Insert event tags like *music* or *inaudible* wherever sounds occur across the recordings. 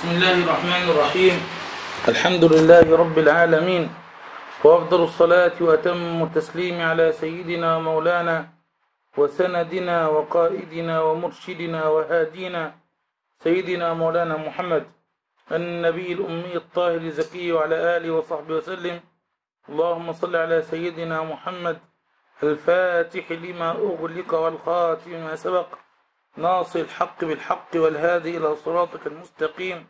بسم الله الرحمن الرحيم. الحمد لله رب العالمين وأفضل الصلاة وأتم التسليم على سيدنا مولانا وسندنا وقائدنا ومرشدنا وهادينا سيدنا مولانا محمد النبي الأمي الطاهر الزكي وعلى آله وصحبه وسلم. اللهم صل على سيدنا محمد الفاتح لما أغلق والخاتم ما سبق. ناصر الحق بالحق والهادي إلى صراطك المستقيم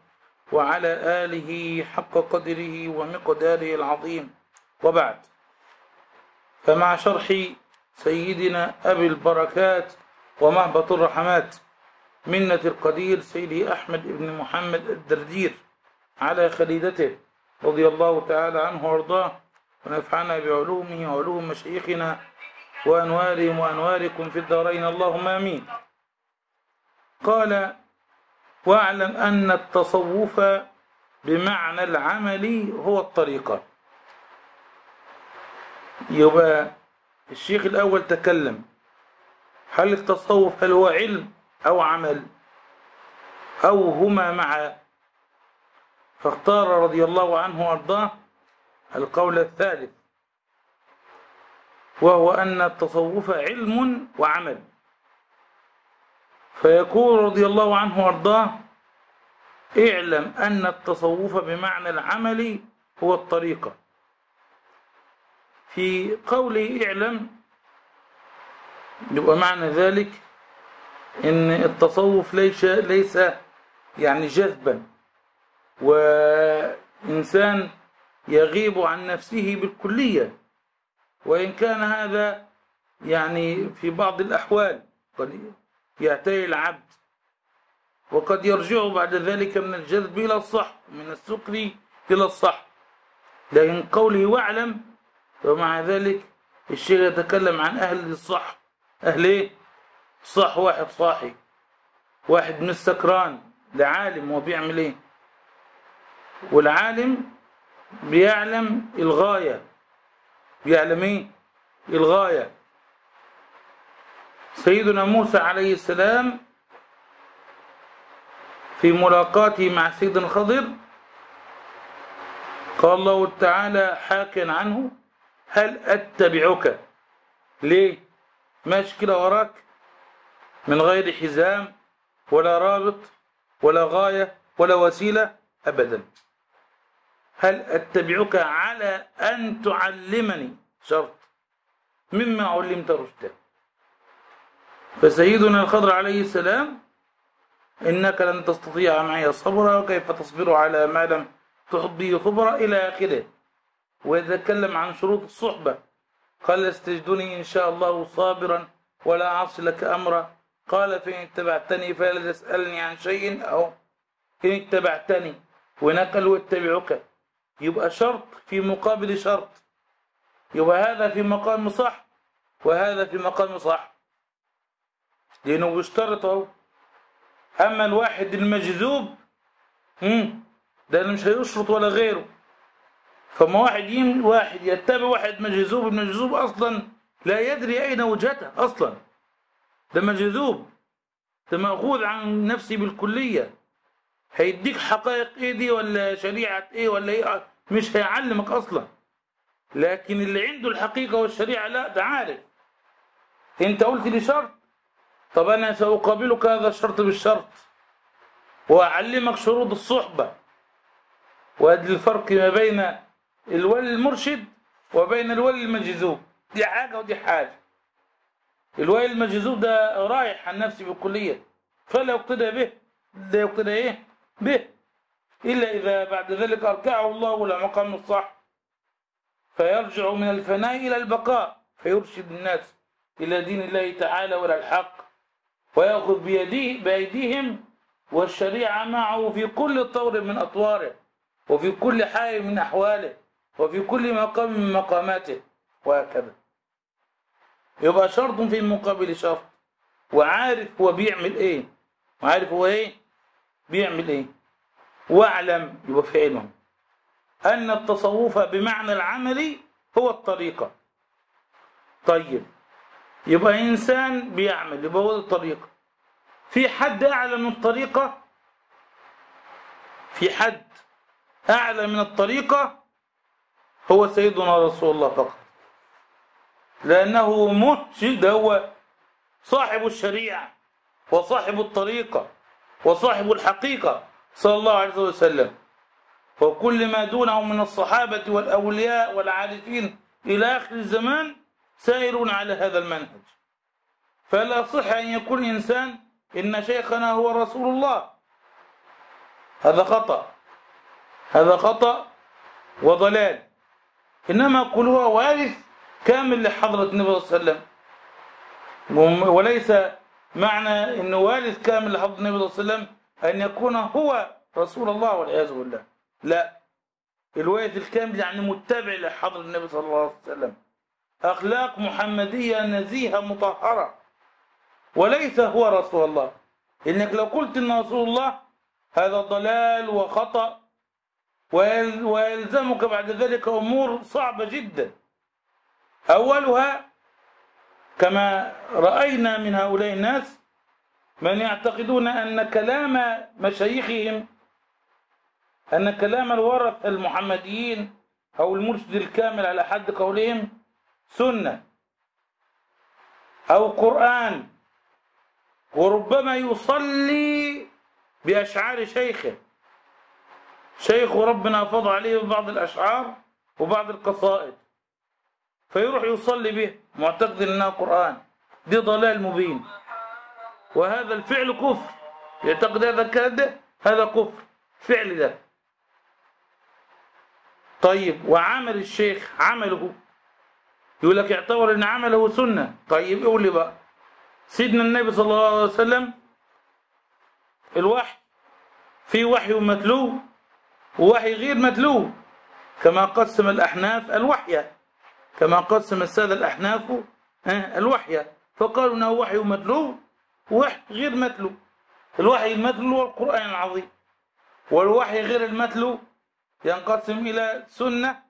وعلى آله حق قدره ومقداره العظيم. وبعد. فمع شرح سيدنا أبي البركات ومهبط الرحمات منة القدير سيدي أحمد بن محمد الدردير على خليدته رضي الله تعالى عنه وأرضاه ونفعنا بعلومه وعلوم مشايخنا وأنوارهم وأنواركم في الدارين. اللهم آمين. قال واعلم أن التصوف بمعنى العمل هو الطريقة يبقى الشيخ الأول تكلم هل التصوف هل هو علم أو عمل؟ أو هما معا؟ فاختار رضي الله عنه وأرضاه القول الثالث وهو أن التصوف علم وعمل. فيقول رضي الله عنه وارضاه اعلم أن التصوف بمعنى العمل هو الطريقة في قوله اعلم يبقى معنى ذلك إن التصوف ليس ليس يعني جذبا وإنسان يغيب عن نفسه بالكلية وإن كان هذا يعني في بعض الأحوال قد يعتري العبد. وقد يرجع بعد ذلك من الجذب إلى الصح من السكر إلى الصح. لكن قوله واعلم ومع ذلك الشيخ يتكلم عن أهل الصح. أهل إيه؟ صح واحد صاحي واحد مش سكران ده عالم هو بيعمل إيه؟ والعالم بيعلم الغاية. بيعلم إيه؟ الغاية. سيدنا موسى عليه السلام في ملاقاته مع سيدنا الخضر قال الله تعالى حاكيا عنه هل أتبعك؟ ليه؟ ماشي كده وراك؟ من غير حزام ولا رابط ولا غاية ولا وسيلة؟ أبدا. هل أتبعك على أن تعلمني؟ شرط. مما علمت رشدا. فسيدنا الخضر عليه السلام إنك لن تستطيع معي صبرا وكيف تصبر على ما لم تحط به خبرا إلى آخره؟ ويتكلم عن شروط الصحبة. قال استجدني إن شاء الله صابرا ولا أعصي لك أمرا. قال فإن اتبعتني فلا تسألني عن شيء أو إن اتبعتني ونقل واتبعك. يبقى شرط في مقابل شرط. يبقى هذا في مقام صح وهذا في مقام صح. لأنه بيشترط اهو أما الواحد المجذوب هم ده اللي مش هيشرط ولا غيره. فما واحد يم واحد يتبع واحد مجذوب المجذوب أصلا لا يدري أين وجهته أصلا. ده مجذوب. ده مأخوذ عن نفسي بالكلية. هيديك حقائق إيه دي ولا شريعة إيه ولا إيه؟ مش هيعلمك أصلا. لكن اللي عنده الحقيقة والشريعة لا ده عارف. أنت قلت لي شرط. طب أنا سأقابلك هذا الشرط بالشرط وأعلمك شروط الصحبة وأدي الفرق ما بين الولي المرشد وبين الولي المجذوب. دي حاجة ودي حاجة. الولي المجذوب ده رايح عن نفسه بالكلية فلا يقتدى به لا يقتدى إيه؟ به. إلا إذا بعد ذلك أركعه الله إلى مقام الصح فيرجع من الفناء إلى البقاء فيرشد الناس إلى دين الله تعالى وإلى الحق. ويأخذ بيديه بأيديهم والشريعة معه في كل طور من أطواره وفي كل حال من أحواله وفي كل مقام من مقاماته وهكذا. يبقى شرط في مقابل شرط. وعارف هو بيعمل إيه. وعارف هو إيه. بيعمل إيه. واعلم يبقى في علمه أن التصوف بمعنى العمل هو الطريقة. طيب. يبقى إنسان بيعمل يبقى هو الطريقة. في حد أعلى من الطريقة؟ في حد أعلى من الطريقة؟ هو سيدنا رسول الله فقط. لأنه مرشد هو صاحب الشريعة وصاحب الطريقة وصاحب الحقيقة صلى الله عليه وسلم. وكل ما دونه من الصحابة والأولياء والعارفين إلى آخر الزمان سائرون على هذا المنهج. فلا صح أن يكون إنسان إن شيخنا هو رسول الله. هذا خطأ. هذا خطأ وضلال. إنما قل هو وارث كامل لحضرة النبي صلى الله عليه وسلم. وليس معنى أنه وارث كامل لحضرة النبي صلى الله عليه وسلم أن يكون هو رسول الله والعياذ بالله. لا. الوارث الكامل يعني متبع لحضرة النبي صلى الله عليه وسلم. أخلاق محمدية نزيهة مطهرة. وليس هو رسول الله. إنك لو قلت إن رسول الله هذا ضلال وخطأ. ويلزمك بعد ذلك أمور صعبة جدا. أولها كما رأينا من هؤلاء الناس من يعتقدون أن كلام مشايخهم أن كلام الورث المحمديين أو المرشد الكامل على حد قولهم سنة أو قرآن وربما يصلي بأشعار شيخه. شيخ ربنا فض عليه ببعض الأشعار وبعض القصائد فيروح يصلي به معتقد إنها قرآن. دي ضلال مبين. وهذا الفعل كفر. يعتقد هذا الكلام ده هذا كفر. فعل ده. طيب وعمل الشيخ عمله يقول لك يعتبر إن عمله سنة. طيب قول لي بقى. سيدنا النبي صلى الله عليه وسلم الوحي في وحي متلو ووحي غير متلو. كما قسم الأحناف الوحي. كما قسم السادة الأحناف الوحي. فقالوا أنه وحي متلو ووحي غير متلو. الوحي المتلو هو القرآن العظيم. والوحي غير المتلو ينقسم إلى سنة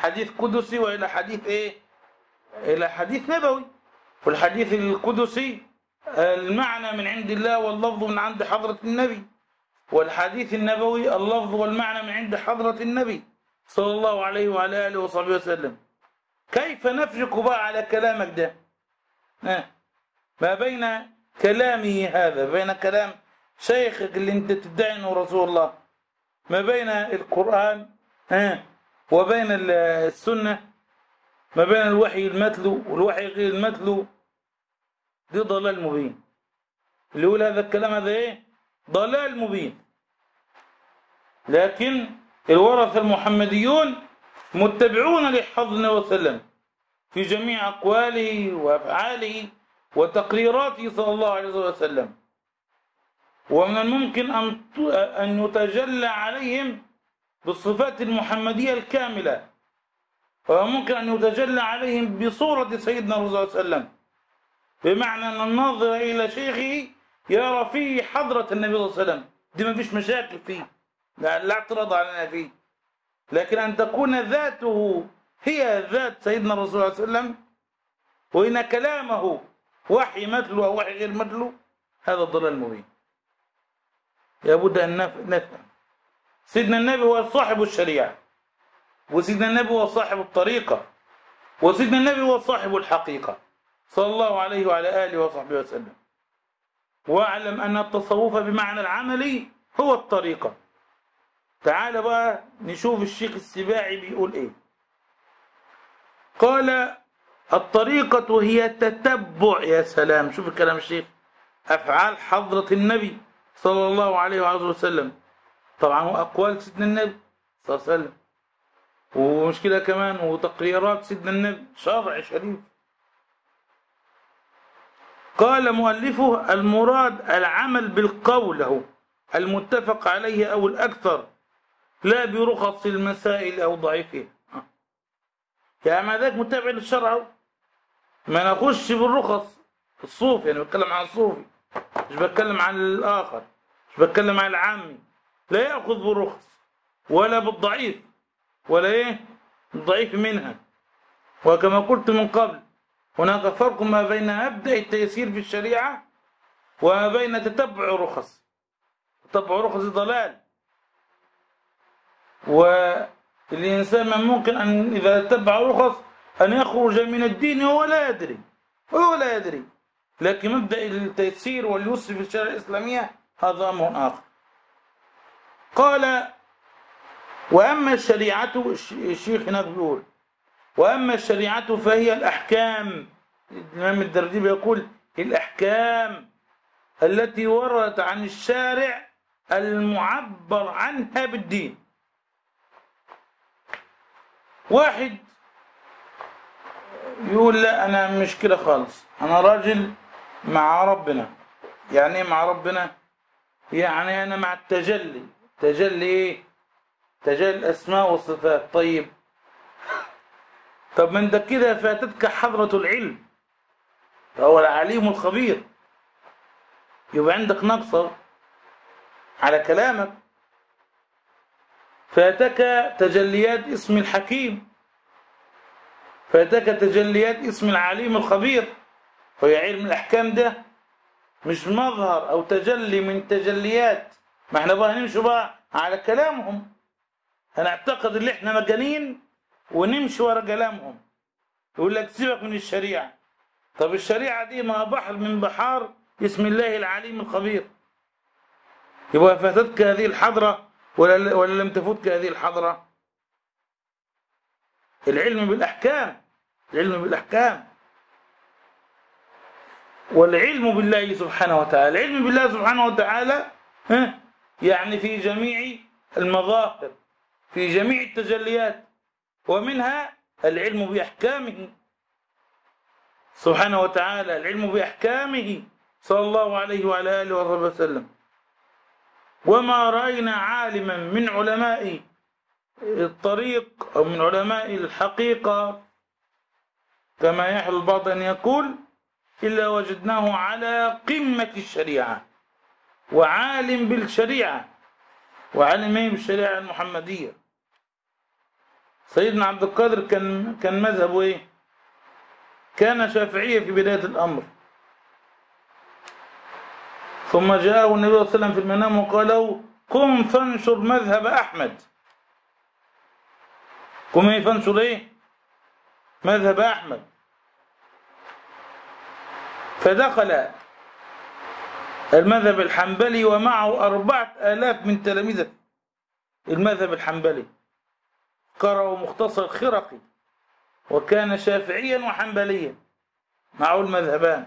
حديث قدسي وإلى حديث إيه؟ إلى حديث نبوي. والحديث القدسي المعنى من عند الله واللفظ من عند حضرة النبي. والحديث النبوي اللفظ والمعنى من عند حضرة النبي صلى الله عليه وعلى آله وصحبه وسلم. كيف نفرق بقى على كلامك ده؟ ما بين كلامه هذا بين كلام شيخك اللي انت تدعي إنه رسول الله ما بين القرآن وبين السنة ما بين الوحي المتلو والوحي غير المتلو دي ضلال مبين. اللي يقول هذا الكلام هذا إيه؟ ضلال مبين. لكن الورثة المحمديون متبعون لحفظ النبي وسلم في جميع أقواله وأفعاله وتقريراته صلى الله عليه وسلم. ومن الممكن أن يتجلى عليهم بالصفات المحمدية الكاملة. وممكن أن يتجلى عليهم بصورة سيدنا الرسول صلى الله عليه وسلم. بمعنى أن الناظر إلى شيخه يرى فيه حضرة النبي صلى الله عليه وسلم. دي ما فيش مشاكل فيه. لا, لا اعتراض علينا فيه. لكن أن تكون ذاته هي ذات سيدنا الرسول صلى الله عليه وسلم وإن كلامه وحي مثله أو وحي غير مثله هذا الضلال مبين لابد أن نفهم. سيدنا النبي هو صاحب الشريعة وسيدنا النبي هو صاحب الطريقة وسيدنا النبي هو صاحب الحقيقة. صلى الله عليه وعلى آله وصحبه وسلم. واعلم أن التصوف بمعنى العملي هو الطريقة. تعال بقى نشوف الشيخ السباعي بيقول إيه. قال الطريقة هي تتبع يا سلام شوف الكلام الشيخ أفعال حضرة النبي صلى الله عليه وعلى وسلم. طبعا وأقوال سيدنا النبي صلى الله عليه وسلم. ومشكلة كمان وتقريرات سيدنا النبي شرع شريف قال مؤلفه المراد العمل بالقول له المتفق عليه أو الأكثر لا برخص المسائل أو ضعيفها. يعني ما ذاك متابع للشرع ما نخش بالرخص الصوفي يعني بتكلم عن الصوفي مش بتكلم عن الآخر مش بتكلم عن العامي. لا يأخذ بالرخص ولا بالضعيف ولا إيه؟ الضعيف منها. وكما قلت من قبل هناك فرق ما بين مبدأ التيسير في الشريعة وما بين تتبع الرخص تتبع الرخص ضلال. والإنسان من ممكن أن إذا اتبع الرخص أن يخرج من الدين وهو لا يدري وهو لا يدري. لكن مبدأ التيسير واليسر في الشريعة الإسلامية هذا أمر آخر. قال وأما الشريعة الشيخ هناك بيقول وأما الشريعة فهي الأحكام. الإمام الدرديب يقول الأحكام التي وردت عن الشارع المعبر عنها بالدين. واحد يقول لا أنا مش كده خالص. أنا راجل مع ربنا. يعني إيه مع ربنا؟ يعني أنا مع التجلي. تجلي إيه تجلي الأسماء والصفات طيب. طب من ده كده فاتتك حضرة العلم. فهو العليم الخبير. يبقى عندك نقصة على كلامك. فاتك تجليات اسم الحكيم. فاتك تجليات اسم العليم الخبير. وهي علم الأحكام ده مش مظهر أو تجلي من تجليات. ما إحنا بقى هنمشي بقى؟ على كلامهم. هنعتقد ان إحنا مجانين ونمشي ورا كلامهم. يقول لك سيبك من الشريعة. طب الشريعة دي ما بحر من بحار اسم الله العليم الخبير. يبقى فاتتك هذه الحضرة ولا ولا لم تفوتك هذه الحضرة؟ العلم بالأحكام. العلم بالأحكام. والعلم بالله سبحانه وتعالى. العلم بالله سبحانه وتعالى ها؟ يعني في جميع المظاهر في جميع التجليات ومنها العلم بأحكامه. سبحانه وتعالى العلم بأحكامه صلى الله عليه وعلى آله وصحبه وسلم. وما رأينا عالما من علماء الطريق أو من علماء الحقيقة. كما يحل البعض أن يقول إلا وجدناه على قمة الشريعة. وعالم بالشريعة وعالم إيه بالشريعة المحمدية. سيدنا عبد القادر كان كان مذهبه إيه؟ كان شافعية في بداية الأمر. ثم جاءه النبي صلى الله عليه وسلم في المنام وقال له قم فانشر مذهب أحمد. قم إيه؟ فانشر إيه؟ مذهب أحمد. فدخل المذهب الحنبلي ومعه أربعة آلاف من تلامذة المذهب الحنبلي قرأوا مختصر الخرقي وكان شافعيا وحنبليا معه المذهبان.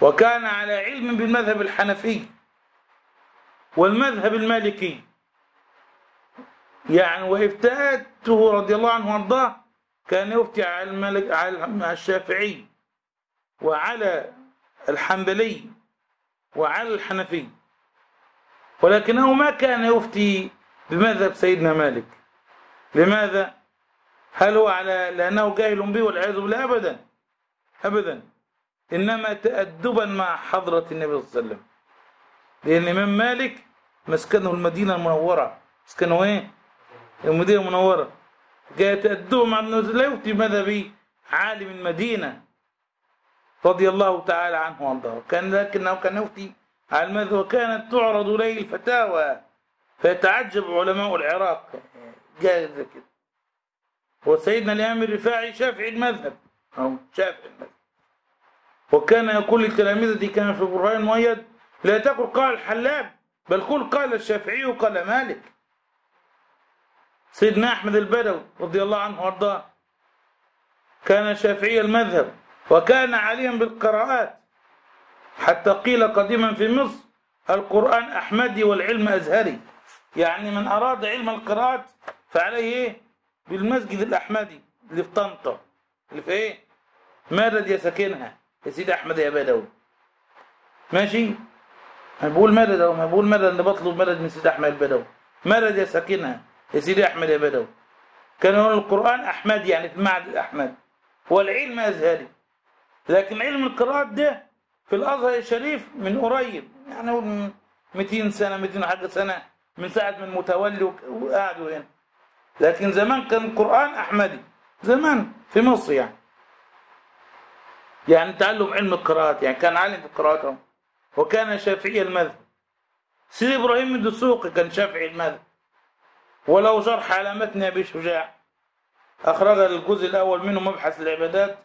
وكان على علم بالمذهب الحنفي والمذهب المالكي. يعني وافتاته رضي الله عنه وأرضاه كان يفتي على الملك على الشافعي وعلى الحنبلي. وعلى الحنفي ولكنه ما كان يفتي بمذهب سيدنا مالك. لماذا؟ هل هو على لأنه جاهل به والعياذ بالله أبدا. أبدا. إنما تأدبا مع حضرة النبي صلى الله عليه وسلم. لأن الإمام مالك مسكنه المدينة المنورة. مسكنه إيه؟ المدينة المنورة. جاء تأدبا مع لا يفتي مذهبي عالم المدينة. رضي الله تعالى عنه وارضاه. كان لكنه كان يفتي على المذهب وكانت تعرض إليه الفتاوى فيتعجب علماء العراق. جاهز كده. وسيدنا الامام الرفاعي شافعي المذهب. أو شافعي المذهب. وكان يقول لتلامذته كان في القرآن المؤيد لا تقل قال الحلاب بل قل قال الشافعي وقال مالك. سيدنا أحمد البدوي رضي الله عنه وارضاه. كان شافعي المذهب. وكان عليا بالقراءات. حتى قيل قديما في مصر القرآن أحمدي والعلم أزهري. يعني من أراد علم القراءات فعليه إيه؟ بالمسجد الأحمدي اللي في طنطا. اللي في إيه؟ مدد يا ساكنها يا سيدي أحمد يا بدوي ماشي؟ أنا بقول مدد أو ما بقول مدد اللي بطلب مدد من سيدي أحمد البدوي مدد يا ساكنها يا سيدي أحمد يا بدوي كان يقول القرآن أحمدي يعني في المعهد الأحمد. والعلم أزهري. لكن علم القراءات ده في الأزهر الشريف من قريب. يعني من 200 سنة 200 حاجة سنة من ساعة من المتولي وقعدوا هنا. لكن زمان كان القران أحمدي. زمان في مصر يعني. يعني تعلم علم القراءات يعني كان عالم في القراءات وكان شافعي المذهب. سيدي إبراهيم الدسوقي كان شافعي المذهب. ولو شرح على متن أبي شجاع. أخرج الجزء الأول منه مبحث العبادات.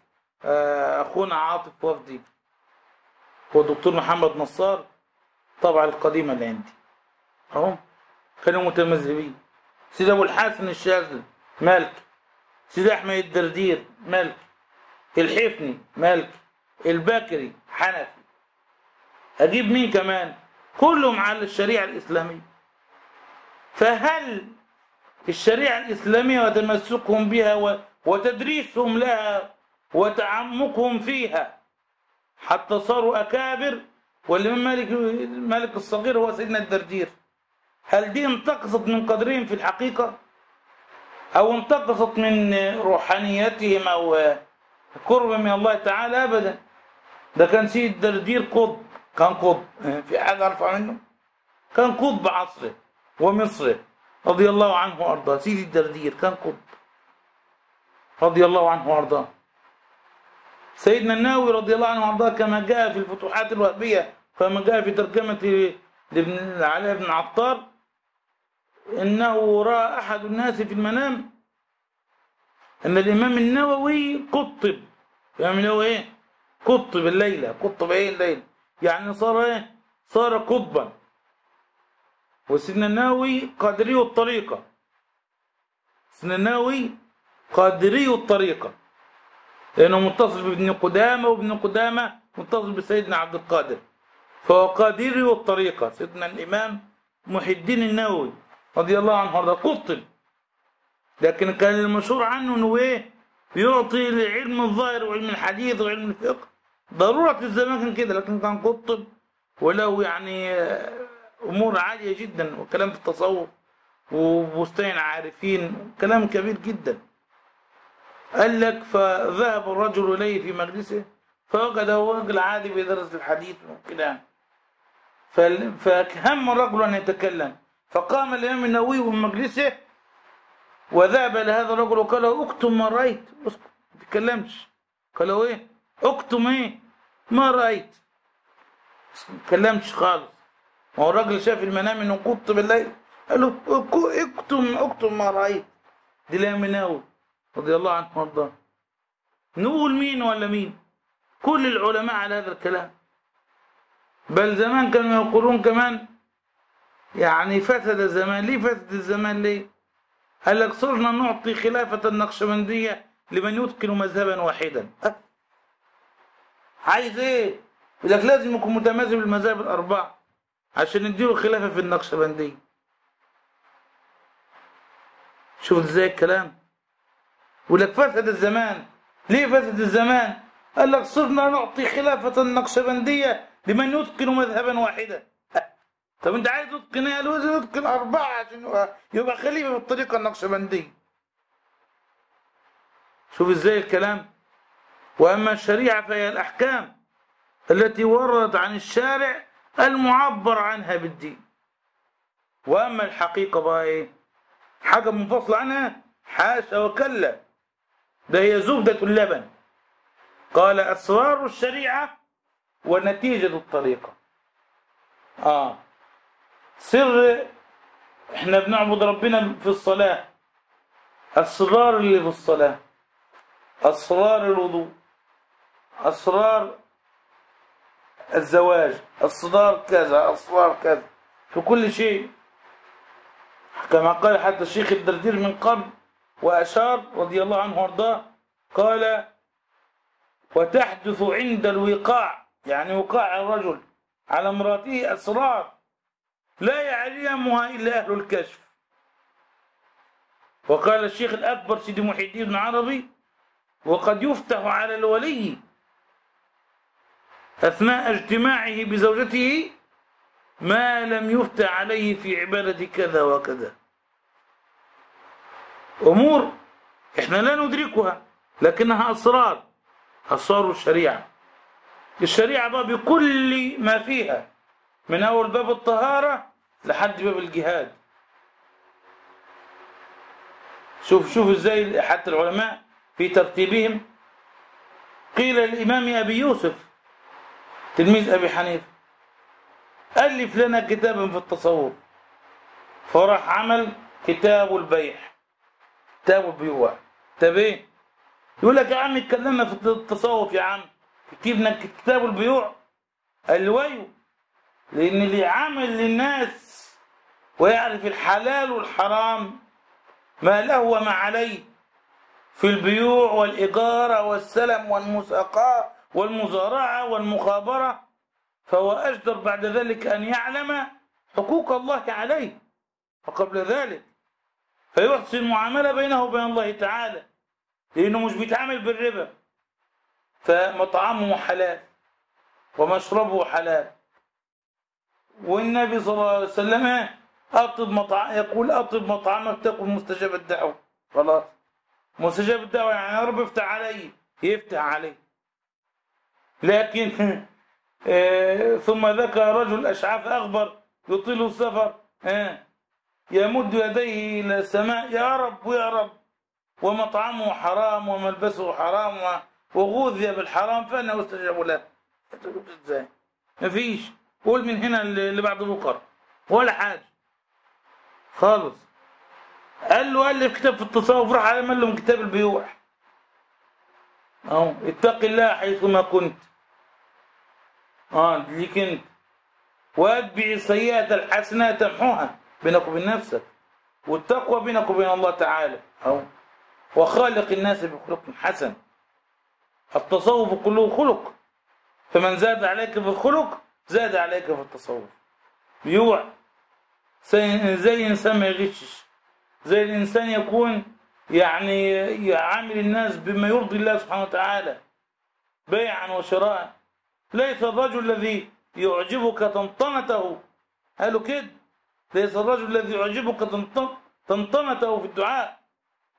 آه، أخونا عاطف وفدي. هو دكتور محمد نصار طبعا القديمة اللي عندي. أهو كانوا متمذهبين. سيدي أبو الحسن الشاذلي مالكي سيدي أحمد الدردير مالكي الحفني مالكي البكري حنفي. أجيب مين كمان؟ كلهم على الشريعة الإسلامية. فهل الشريعة الإسلامية وتمسكهم بها وتدريسهم لها وتعمقهم فيها. حتى صاروا أكابر والإمام مالك مالك الصغير هو سيدنا الدردير. هل دي انتقصت من قدرهم في الحقيقة؟ أو انتقصت من روحانيتهم أو قرب من الله تعالى؟ أبدا. ده كان سيد الدردير قطب. كان قطب. في حاجة أرفع منه؟ كان قطب عصره ومصره. رضي الله عنه وأرضاه. سيدي الدردير كان قطب. رضي الله عنه وأرضاه. سيدنا الناوي رضي الله عنه وأرضاه كما جاء في الفتوحات الوهبية كما جاء في ترجمة لابن علاء بن عطار إنه رأى أحد الناس في المنام أن الإمام النووي قطب. الإمام النووي إيه؟ قطب الليلة قطب إيه الليلة يعني صار إيه؟ صار قطبا. وسيدنا النووي قادري الطريقة. سيدنا النووي قادري الطريقة. لأنه متصل بابن قدامة وابن قدامة متصل بسيدنا عبد القادر. فهو قادري الطريقة سيدنا الإمام محي الدين النووي رضي الله عنه وارضاه قطب لكن كان المشهور عنه إنه إيه؟ يعطي لعلم الظاهر وعلم الحديث وعلم الفقه. ضرورة الزمان كان كده لكن كان قطب وله يعني آه، أمور عالية جدا وكلام في التصوف وبستان عارفين كلام كبير جدا. قال لك فذهب الرجل إليه في مجلسه فوجده رجل عادي بيدرس الحديث وكده يعني. فهم الرجل أن يتكلم. فقام الإمام النووي من مجلسه وذهب لهذا الرجل وقال له أكتم ما رأيت. اسكت ما تتكلمش. قال له إيه؟ أكتم إيه؟ ما رأيت. ما تتكلمش خالص. ما هو الراجل شاف المنام إنه قط بالليل. قال له اك- أكتم أكتم ما رأيت. دي الإمام النووي. رضي الله عنه وارضاه. نقول مين ولا مين؟ كل العلماء على هذا الكلام. بل زمان كانوا يقولون كمان يعني فسد الزمان. ليه فسد الزمان؟ ليه؟ قال لك صرنا نعطي خلافة النقشبندية لمن يتقن مذهبا واحدا. أه. عايز إيه؟ يقول لك لازم يكون متمازج بالمذاهب الأربعة عشان نديله الخلافة في النقشبندية. شوف إزاي الكلام. يقول لك فسد الزمان؟ ليه فسد الزمان؟ قال لك صرنا نعطي خلافة النقشبندية لمن يتقن مذهبا واحدا. طب انت عايز تتقن إيه لازم يتقن أربعة عشان يبقى- خليفة في الطريقة النقشبندية. شوف إزاي الكلام. وأما الشريعة فهي الأحكام التي وردت عن الشارع المعبر عنها بالدين. وأما الحقيقة بقى إيه؟ حاجة منفصلة عنها حاشا وكلا. ده هي زبدة اللبن. قال أسرار الشريعة ونتيجة الطريقة. آه. سر إحنا بنعبد ربنا في الصلاة. أسرار اللي في الصلاة. أسرار الوضوء. أسرار الزواج. أسرار كذا أسرار كذا. في كل شيء. كما قال حتى الشيخ الدردير من قبل وأشار رضي الله عنه وأرضاه قال وتحدث عند الوقاع. يعني وقاع الرجل على امرأته أسرار لا يعلمها إلا أهل الكشف. وقال الشيخ الأكبر سيدي محي الدين بن عربي وقد يفتح على الولي أثناء اجتماعه بزوجته ما لم يفتح عليه في عبادة كذا وكذا. أمور إحنا لا ندركها لكنها أسرار أسرار الشريعة. الشريعة بقى بكل ما فيها من أول باب الطهارة لحد باب الجهاد. شوف شوف إزاي حتى العلماء في ترتيبهم. قيل للإمام أبي يوسف تلميذ أبي حنيفة ألف لنا كتابا في التصوف. فراح عمل كتاب البيع. كتاب البيوع طب إيه؟ يقول لك يا عم اتكلمنا في التصوف يا عم. كتبنا كتاب البيوع؟ الويو لأن اللي عامل للناس ويعرف الحلال والحرام ما له وما عليه. في البيوع والإجارة والسلم والمساقاة والمزارعة والمخابرة. فهو أجدر بعد ذلك أن يعلم حقوق الله عليه. وقبل ذلك فيحسن المعاملة بينه وبين الله تعالى لأنه مش بيتعامل بالربا. فمطعمه حلال ومشربه حلال. والنبي صلى الله عليه وسلم أطب مطعم يقول أطب مطعمك تكن مستجاب الدعوة. خلاص. مستجاب الدعوة يعني يا رب افتح علي يفتح علي. لكن *laughs* آه، ثم ذكر رجل أشعاف أغبر يطيل السفر آه، يمد يديه إلى السماء يا رب يا رب ومطعمه حرام وملبسه حرام و- وغوذي بالحرام فأنا استجاب له. إزاي؟ مفيش قول من هنا اللي بعد بكره ولا حاجة. خالص. قال له ألف كتاب في التصوف راح عمل له من كتاب البيوع. أهو اتق الله حيثما كنت. آه ليك أنت. وأتبع السيئة الحسنة تمحوها. بينك وبين نفسك. والتقوى بينك وبين الله تعالى. اهو وخالق الناس بخلق حسن. التصوف كله خلق. فمن زاد عليك في الخلق زاد عليك في التصوف. بيوع. زي الإنسان ما يغشش. زي الإنسان يكون يعني يعامل الناس بما يرضي الله سبحانه وتعالى. بيعا وشراء. ليس الرجل الذي يعجبك طنطنته. قالوا كده. ليس الرجل الذي يعجبك طنطنته في الدعاء.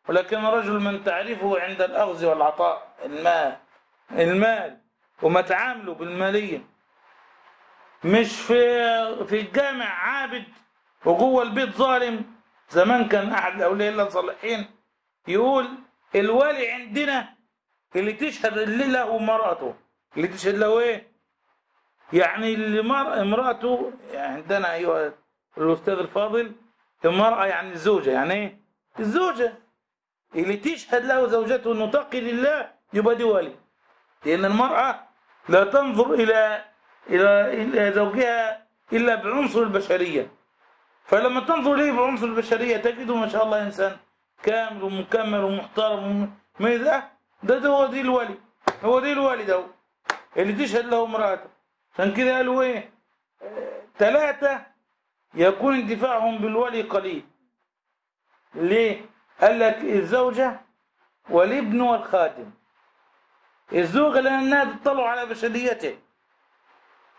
ولكن رجل من تعرفه عند الأخذ والعطاء. المال. المال. وما تعامله بالمالية. مش في في الجامع عابد وجوه البيت ظالم. زمان كان أحد الأولياء الله الصالحين يقول الوالي عندنا اللي تشهد له مرأته. اللي تشهد له إيه؟ يعني اللي مر... امرأته عندنا أيها الأستاذ الفاضل المرأة يعني الزوجة يعني إيه؟ الزوجة. اللي تشهد له زوجته إنه تقي لله يبقى دي ولي لأن المرأة لا تنظر إلى إلى إلى زوجها إلا بعنصر البشرية. فلما تنظر إليه بعنصر البشرية تجده ما شاء الله إنسان كامل ومكمل ومحترم ما ده ده, ده هو دي الولي. هو دي الولي ده اللي تشهد له امرأته. عشان كده قالوا إيه؟ آه، ثلاثة يكون انتفاعهم بالولي قليل. ليه؟ قال لك الزوجة والابن والخادم. الزوجة لأنها تطلع على بشريته.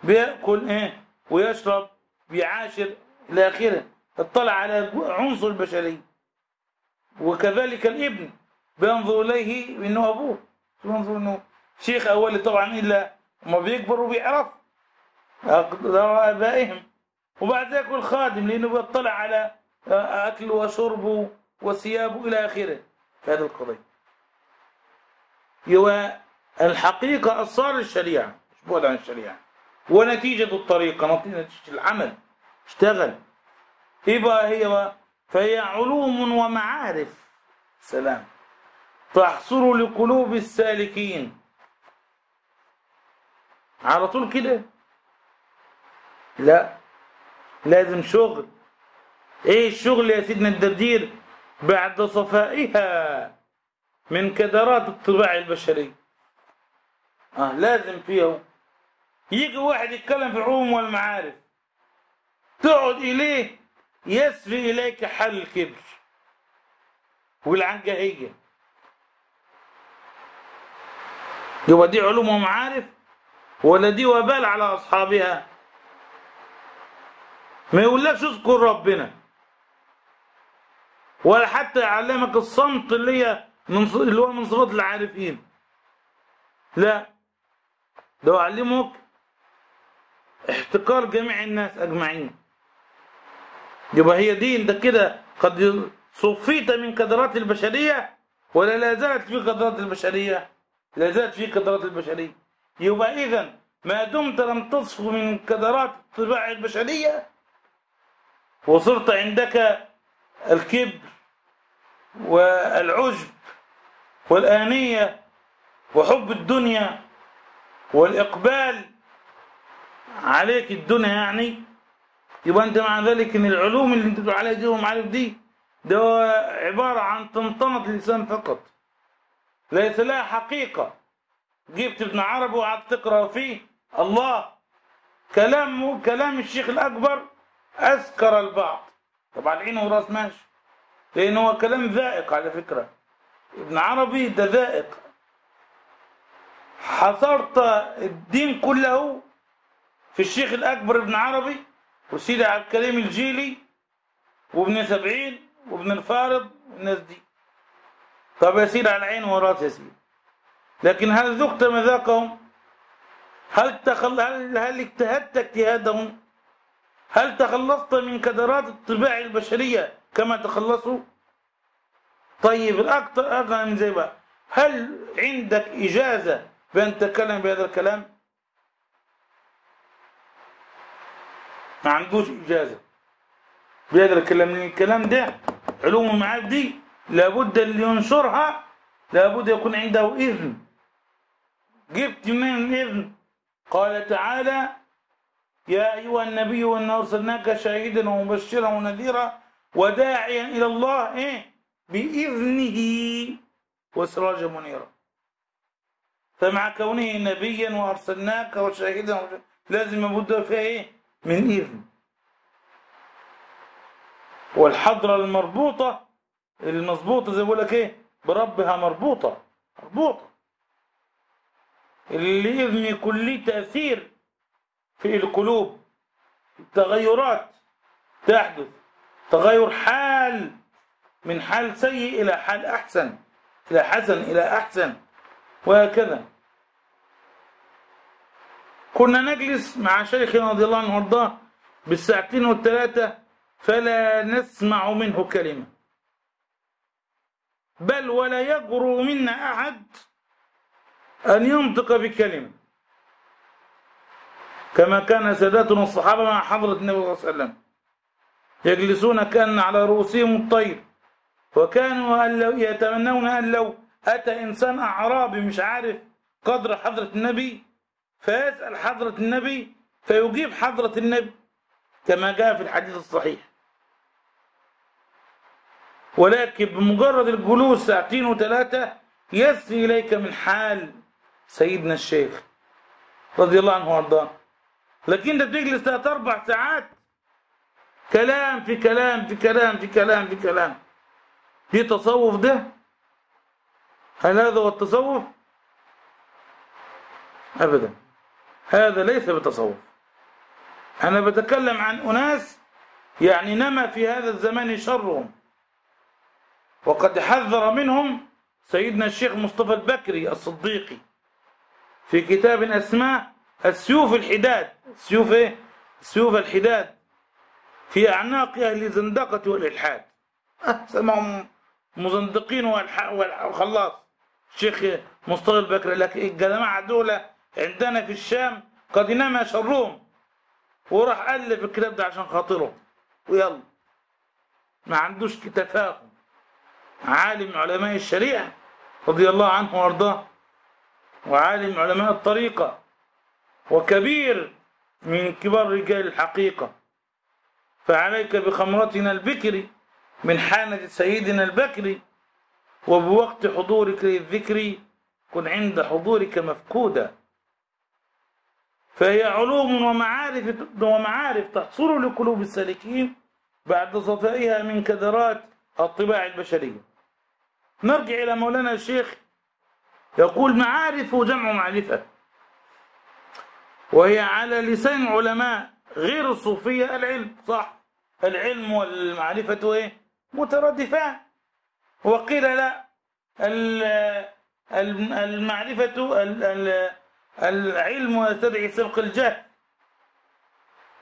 بيأكل إيه ويشرب بيعاشر إلى آخره. اطلع على عنصر البشرية. وكذلك الابن. بينظر إليه إنه أبوه. بينظر إنه شيخ أولي طبعا إلا ما بيكبر وبيعرف. أقدار آبائهم. وبعد ذلك الخادم لأنه بيطلع على أكله وشربه وثيابه إلى آخره. في هذه القضية. يبقى الحقيقة أسرار الشريعة. مش بعد عن الشريعة. ونتيجة الطريقة نتيجة العمل. اشتغل. إيه بقى هي فهي علوم ومعارف. سلام. تحصر لقلوب السالكين. على طول كده؟ لا. لازم شغل. إيه الشغل يا سيدنا الدردير؟ بعد صفائها من كدرات الطباع البشرية. آه لازم فيها يجي واحد يتكلم في العلوم والمعارف. تقعد إليه يسري إليك حل الكبر. والعنجهية يبقى دي علوم ومعارف ولا دي وبال على أصحابها؟ ما يقولكش اذكر ربنا. ولا حتى يعلمك الصمت اللي هي من اللي هو من صفات العارفين. لا. ده يعلمك احتقار جميع الناس أجمعين. يبقى هي دي انت كده قد صفيت من قدرات البشرية ولا لا زالت في قدرات البشرية؟ لا زالت في قدرات البشرية. يبقى اذا ما دمت لم تصفو من قدرات الطباع البشرية وصرت عندك الكبر والعجب والآنية وحب الدنيا والإقبال عليك الدنيا يعني. يبقى أنت مع ذلك إن العلوم اللي أنت عليها دي ومعارف دي ده عبارة عن تنطنة لسان فقط. ليس لها حقيقة. جبت ابن عربي وقعدت تقرأ فيه. الله كلام كلام الشيخ الأكبر أذكر البعض. طبعا العين وراس ماشي. لأن هو كلام ذائق على فكرة. ابن عربي ده ذائق. حصرت الدين كله في الشيخ الأكبر ابن عربي وسيدي عبد الكريم الجيلي وابن سبعين وابن الفارض والناس دي. طب يا سيدي على العين وراس يا سيدي. لكن هل ذقت مذاقهم؟ هل تخل... هل هل اجتهدت اجتهادهم؟ هل تخلصت من كدرات الطباع البشرية كما تخلصوا؟ طيب الأكثر أغنى من زي بقى هل عندك إجازة بأن تتكلم بهذا الكلام؟ ما عندوش إجازة. بهذا الكلام الكلام ده علوم المعارف دي لابد اللي ينشرها لابد يكون عنده إذن. جبت من الإذن قال تعالى يا أيها النبي وإنا أرسلناك شاهدا ومبشرا ونذيرا وداعيا إلى الله إيه؟ بإذنه وسراجا منيرا. فمع كونه نبيا وأرسلناك وشاهدا لازم يبد فيها إيه؟ من إذن. والحضرة المربوطة المظبوطة زي بقول لك إيه؟ بربها مربوطة مربوطة. اللي إذن ليه تأثير في القلوب. تغيرات تحدث. تغير حال من حال سيء إلى حال أحسن إلى حسن إلى أحسن وهكذا. كنا نجلس مع شيخنا رضي الله عنه وارضاه بالساعتين والثلاثة فلا نسمع منه كلمة. بل ولا يجرؤ منا أحد أن ينطق بكلمة. كما كان ساداتنا الصحابة مع حضرة النبي صلى الله عليه وسلم. يجلسون كأن على رؤوسهم الطير. وكانوا أن يتمنون أن لو أتى إنسان أعرابي مش عارف قدر حضرة النبي فيسأل حضرة النبي فيجيب حضرة النبي كما جاء في الحديث الصحيح. ولكن بمجرد الجلوس ساعتين وثلاثة يسري إليك من حال سيدنا الشيخ رضي الله عنه وأرضاه. لكن انت بتجلس ثلاث أربع ساعات. كلام في كلام في كلام في كلام في كلام. دي تصوف ده؟ هل هذا هو التصوف؟ ابدا. هذا ليس بتصوف. أنا بتكلم عن أناس يعني نما في هذا الزمان شرهم. وقد حذر منهم سيدنا الشيخ مصطفى البكري الصديقي في كتاب اسماه السيوف الحداد. سيوف إيه؟ سيوف الحداد في اعناق أهل الزندقه والإلحاد. أه. سمعهم مزندقين وخلاص الشيخ مصطفى البكري لك الجماعة دول عندنا في الشام قد نما شرهم. وراح الف الكتاب ده عشان خاطره ويلا. ما عندوش تفاهم. عالم علماء الشريعة رضي الله عنه وأرضاه. وعالم علماء الطريقة. وكبير من كبار رجال الحقيقة. فعليك بخمرتنا البكري من حانة سيدنا البكري وبوقت حضورك للذكر كن عند حضورك مفقودا. فهي علوم ومعارف ومعارف تحصل لقلوب السالكين بعد صفائها من كدرات الطباع البشرية. نرجع إلى مولانا الشيخ يقول معارف جمع معرفة. وهي على لسان علماء غير الصوفية العلم صح؟ العلم والمعرفة إيه؟ مترادفان وقيل لا المعرفة العلم يستدعي سبق الجهل.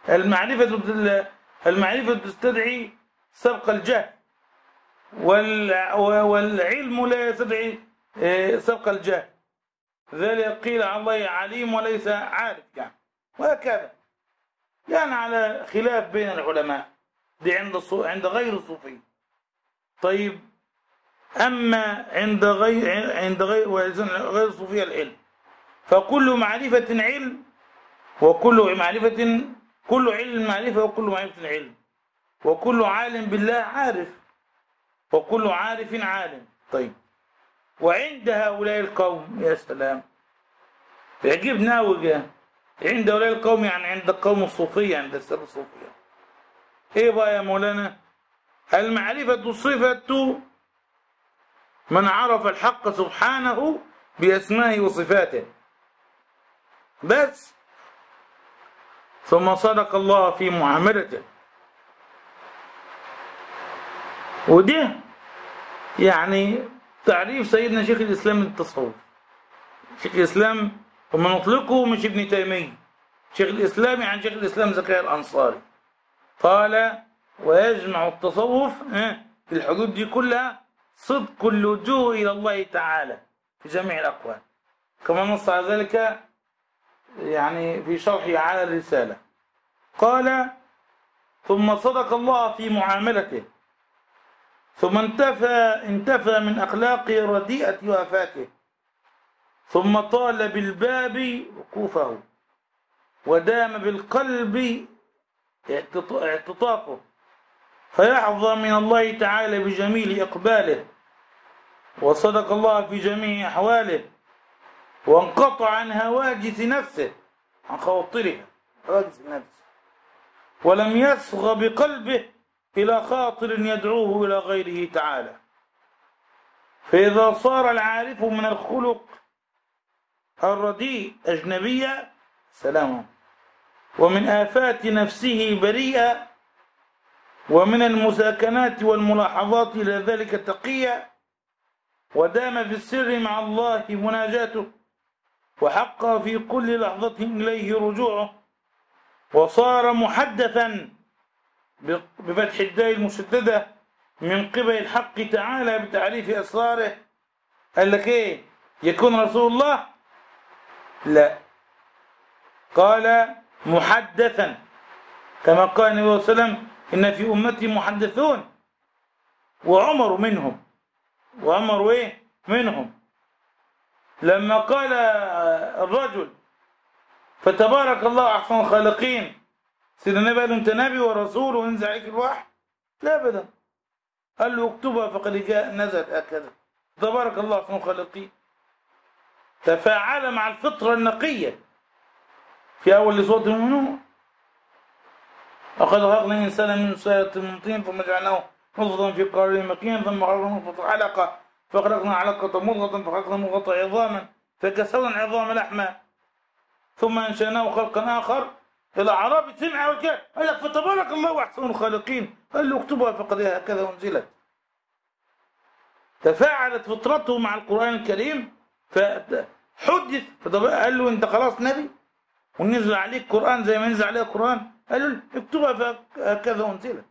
المعرفة المعرفة تستدعي سبق الجهل. والعلم لا يستدعي سبق الجهل. ذلك قيل عن الله عليم وليس عارف يعني وهكذا. يعني على خلاف بين العلماء. دي عند. عند غير الصوفي طيب أما عند غير عند غير غير صوفية العلم. فكل معرفة علم وكل معرفة كل علم معرفة وكل معرفة علم. وكل عالم بالله عارف. وكل عارف عالم. طيب. وعند هؤلاء القوم يا سلام. يعجبنا وجه. عند هؤلاء القوم يعني عند القوم الصوفية عند السلف الصوفية. إيه بقى يا مولانا؟ المعرفة صفة من عرف الحق سبحانه بأسمائه وصفاته. بس. ثم صدق الله في معاملته. وده يعني تعريف سيدنا شيخ الإسلام للتصوف شيخ الإسلام وما نطلقه مش ابن تيمية. شيخ الإسلام يعني شيخ الإسلام زكريا الأنصاري. قال ويجمع التصوف في الحدود دي كلها صدق اللجوء إلى الله تعالى في جميع الأقوال. كما نص على ذلك يعني في شرحه على الرسالة. قال ثم صدق الله في معاملته. ثم انتفى انتفى من أخلاقه رديئة وآفاته. ثم طال بالباب وقوفه. ودام بالقلب اعتطافه. فيحظى من الله تعالى بجميل إقباله. وصدق الله في جميع أحواله. وانقطع عن هواجس نفسه عن خواطرها هواجس النفس ولم يصغ بقلبه إلى خاطر يدعوه إلى غيره تعالى. فإذا صار العارف من الخلق الرديء أجنبيا سلام. ومن آفات نفسه بريئا ومن المساكنات والملاحظات إلى ذلك تقيا ودام في السر مع الله مناجاته وحق في كل لحظة إليه رجوعه وصار محدثا بفتح الداء المشددة من قبل الحق تعالى بتعريف أسراره. قال لك إيه؟ يكون رسول الله؟ لا. قال محدثا. كما قال النبي صلى الله عليه وسلم إن في أمتي محدثون. وعمر منهم. وعمر إيه؟ منهم. لما قال الرجل فتبارك الله أحسن الخالقين سيدنا النبي قال له أنت نبي ورسول وينزل عليك الوحي؟ لا أبدا. قال له اكتبها فقد جاء نزل. هكذا. تبارك الله أحسن الخالقين تفاعل مع الفطرة النقية. في أول صوت منه وقد خلقنا الإنسان من سلالة من طين ثم جعلناه نطفة في قرار مكين ثم خلقنا نطفة علقة. فخلقنا علقة مضغة فخلقنا مضغة عظاما فكسونا العظام لحما. ثم أنشأناه خلقا آخر. الأعرابي سمع وكان قال لك فتبارك الله أحسن الخالقين. قال له اكتبها فقد هكذا أنزلت. تفاعلت فطرته مع القرآن الكريم فحدث قال له أنت خلاص نبي؟ ونزل عليك قرآن زي ما نزل عليه القرآن قال له اكتبها فهكذا أنزلت.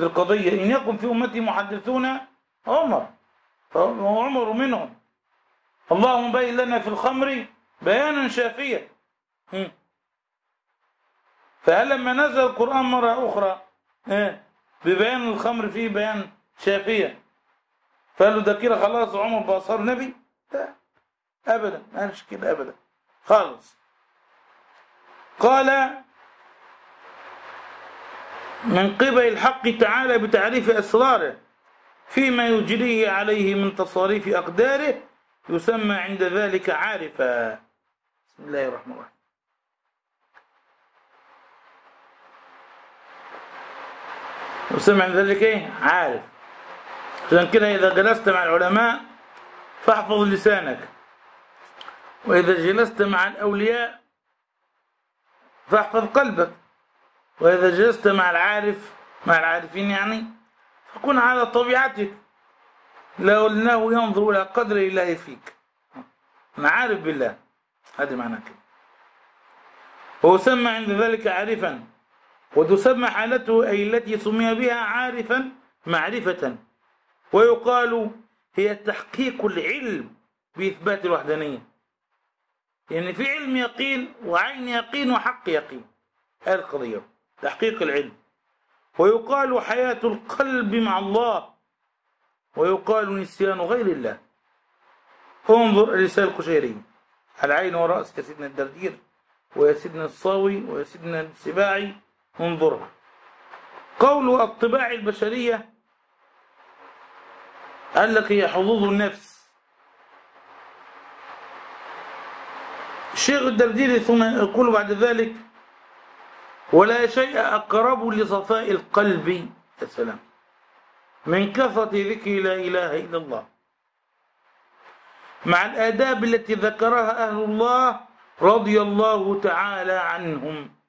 القضية إن يكن في أمتي محدثون عمر. عمر منهم. اللهم بين لنا في الخمر بيانا شافيا. فهل لما نزل القرآن مرة أخرى ببيان الخمر فيه بيان شافيا فقال له ده كده خلاص عمر بقى صار نبي؟ لا أبدا ما قالش كده أبدا خالص. قال من قبل الحق تعالى بتعريف أسراره فيما يجريه عليه من تصاريف أقداره يسمى عند ذلك عارفا. بسم الله الرحمن الرحيم. عند ذلك إيه؟ عارف. عشان كده إذا جلست مع العلماء فاحفظ لسانك. وإذا جلست مع الأولياء فاحفظ قلبك. وإذا جلست مع العارف مع العارفين يعني فكن على طبيعتك. لو أنه ينظر إلى قدر الله فيك. أنا عارف بالله. هذه معنى كده ويسمى عند ذلك عارفا. وتسمى حالته أي التي سمي بها عارفا معرفة. ويقال هي تحقيق العلم بإثبات الوحدانية. يعني في علم يقين وعين يقين وحق يقين. هذه القضية تحقيق العلم. ويقال حياة القلب مع الله. ويقال نسيان غير الله. انظر الرسالة القشيرية العين ورأس يا سيدنا الدردير ويا سيدنا الصاوي ويا سيدنا السباعي. انظرها قول الطباع البشرية قال لك هي حظوظ النفس. الشيخ الدرديري ثم يقول بعد ذلك ولا شيء أقرب لصفاء القلب. يا سلام. من كثرة ذكر لا إله إلا الله. مع الآداب التي ذكرها أهل الله رضي الله تعالى عنهم.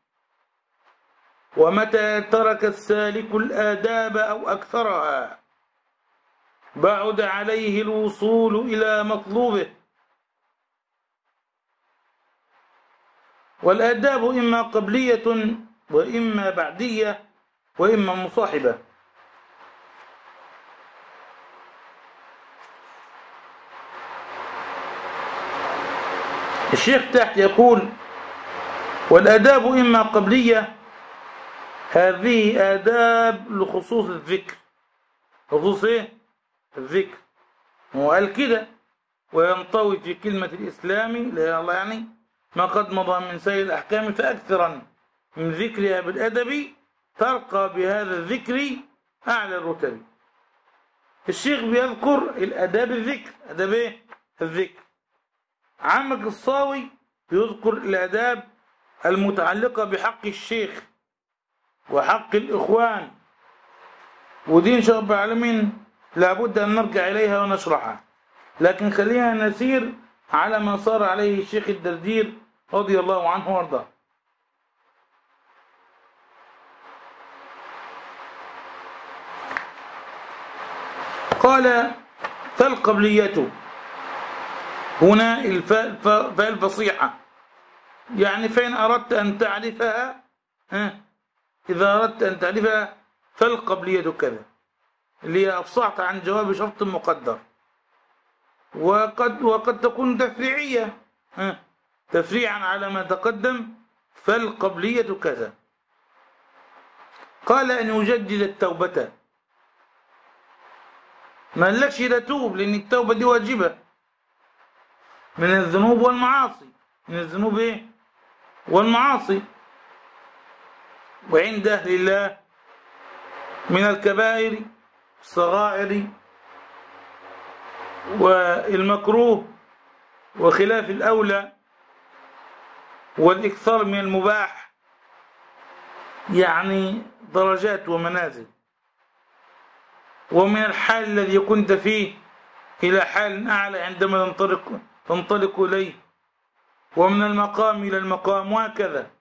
ومتى ترك السالك الآداب أو أكثرها؟ بعد عليه الوصول إلى مطلوبه. والآداب إما قبلية وإما بعدية وإما مصاحبة. الشيخ تحت يقول والآداب إما قبلية هذه آداب لخصوص الذكر. خصوص إيه؟ الذكر. هو قال كده وينطوي في كلمة الإسلام لا الله يعني ما قد مضى من سير الأحكام فأكثرا من ذكرها بالأدب ترقى بهذا الذكر أعلى الرتب. الشيخ بيذكر الأداب الذكر. أداب إيه؟ الذكر. عمك الصاوي بيذكر الآداب المتعلقة بحق الشيخ وحق الإخوان ودي إن شاء رب العالمين لابد أن نرجع إليها ونشرحها. لكن خلينا نسير على ما صار عليه الشيخ الدردير رضي الله عنه وأرضاه. قال فالقبلية هنا الفاء فاء الفصيحة. يعني فإن أردت أن تعرفها ها؟ إذا أردت أن تعرفها فالقبلية كذا اللي هي أفصحت عن جواب شرط مقدر. وقد وقد تكون تفريعية. تفريعا على ما تقدم فالقبلية كذا قال أن يجدد التوبة. ما لكش تتوب لأن التوبة دي واجبة. من الذنوب والمعاصي. من الذنوب إيه؟ والمعاصي. وعند أهل الله من الكبائر الصغائر والمكروه وخلاف الأولى والإكثار من المباح يعني درجات ومنازل. ومن الحال الذي كنت فيه إلى حال أعلى عندما تنطلق, تنطلق إليه ومن المقام إلى المقام وهكذا.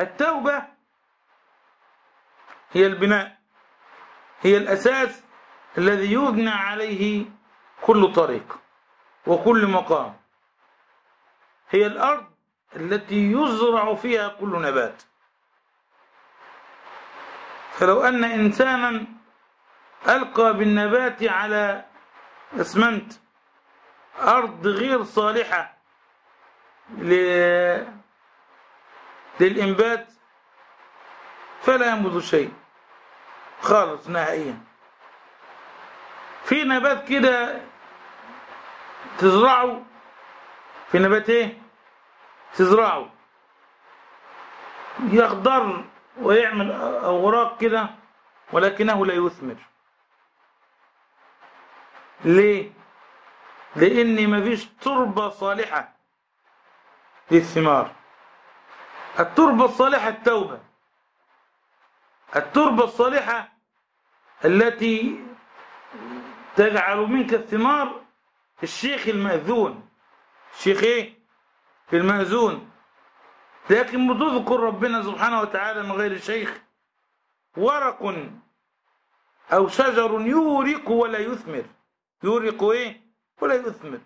التوبة هي البناء هي الأساس الذي يبنى عليه كل طريق وكل مقام. هي الأرض التي يزرع فيها كل نبات. فلو أن إنسانا ألقى بالنبات على أسمنت أرض غير صالحة للإنبات فلا ينبت شيء. خالص نهائيا. في نبات كده تزرعه في نبات إيه؟ تزرعه. يخضر ويعمل اوراق كده ولكنه لا يثمر. ليه؟ لأن مفيش تربة صالحة للثمار. التربة الصالحة التوبة. التربة الصالحة التي تجعل منك الثمار الشيخ المأذون. الشيخ إيه؟ المأذون. لكن بتذكر ربنا سبحانه وتعالى من غير الشيخ ورق أو شجر يورق ولا يثمر. يورق إيه؟ ولا يثمر.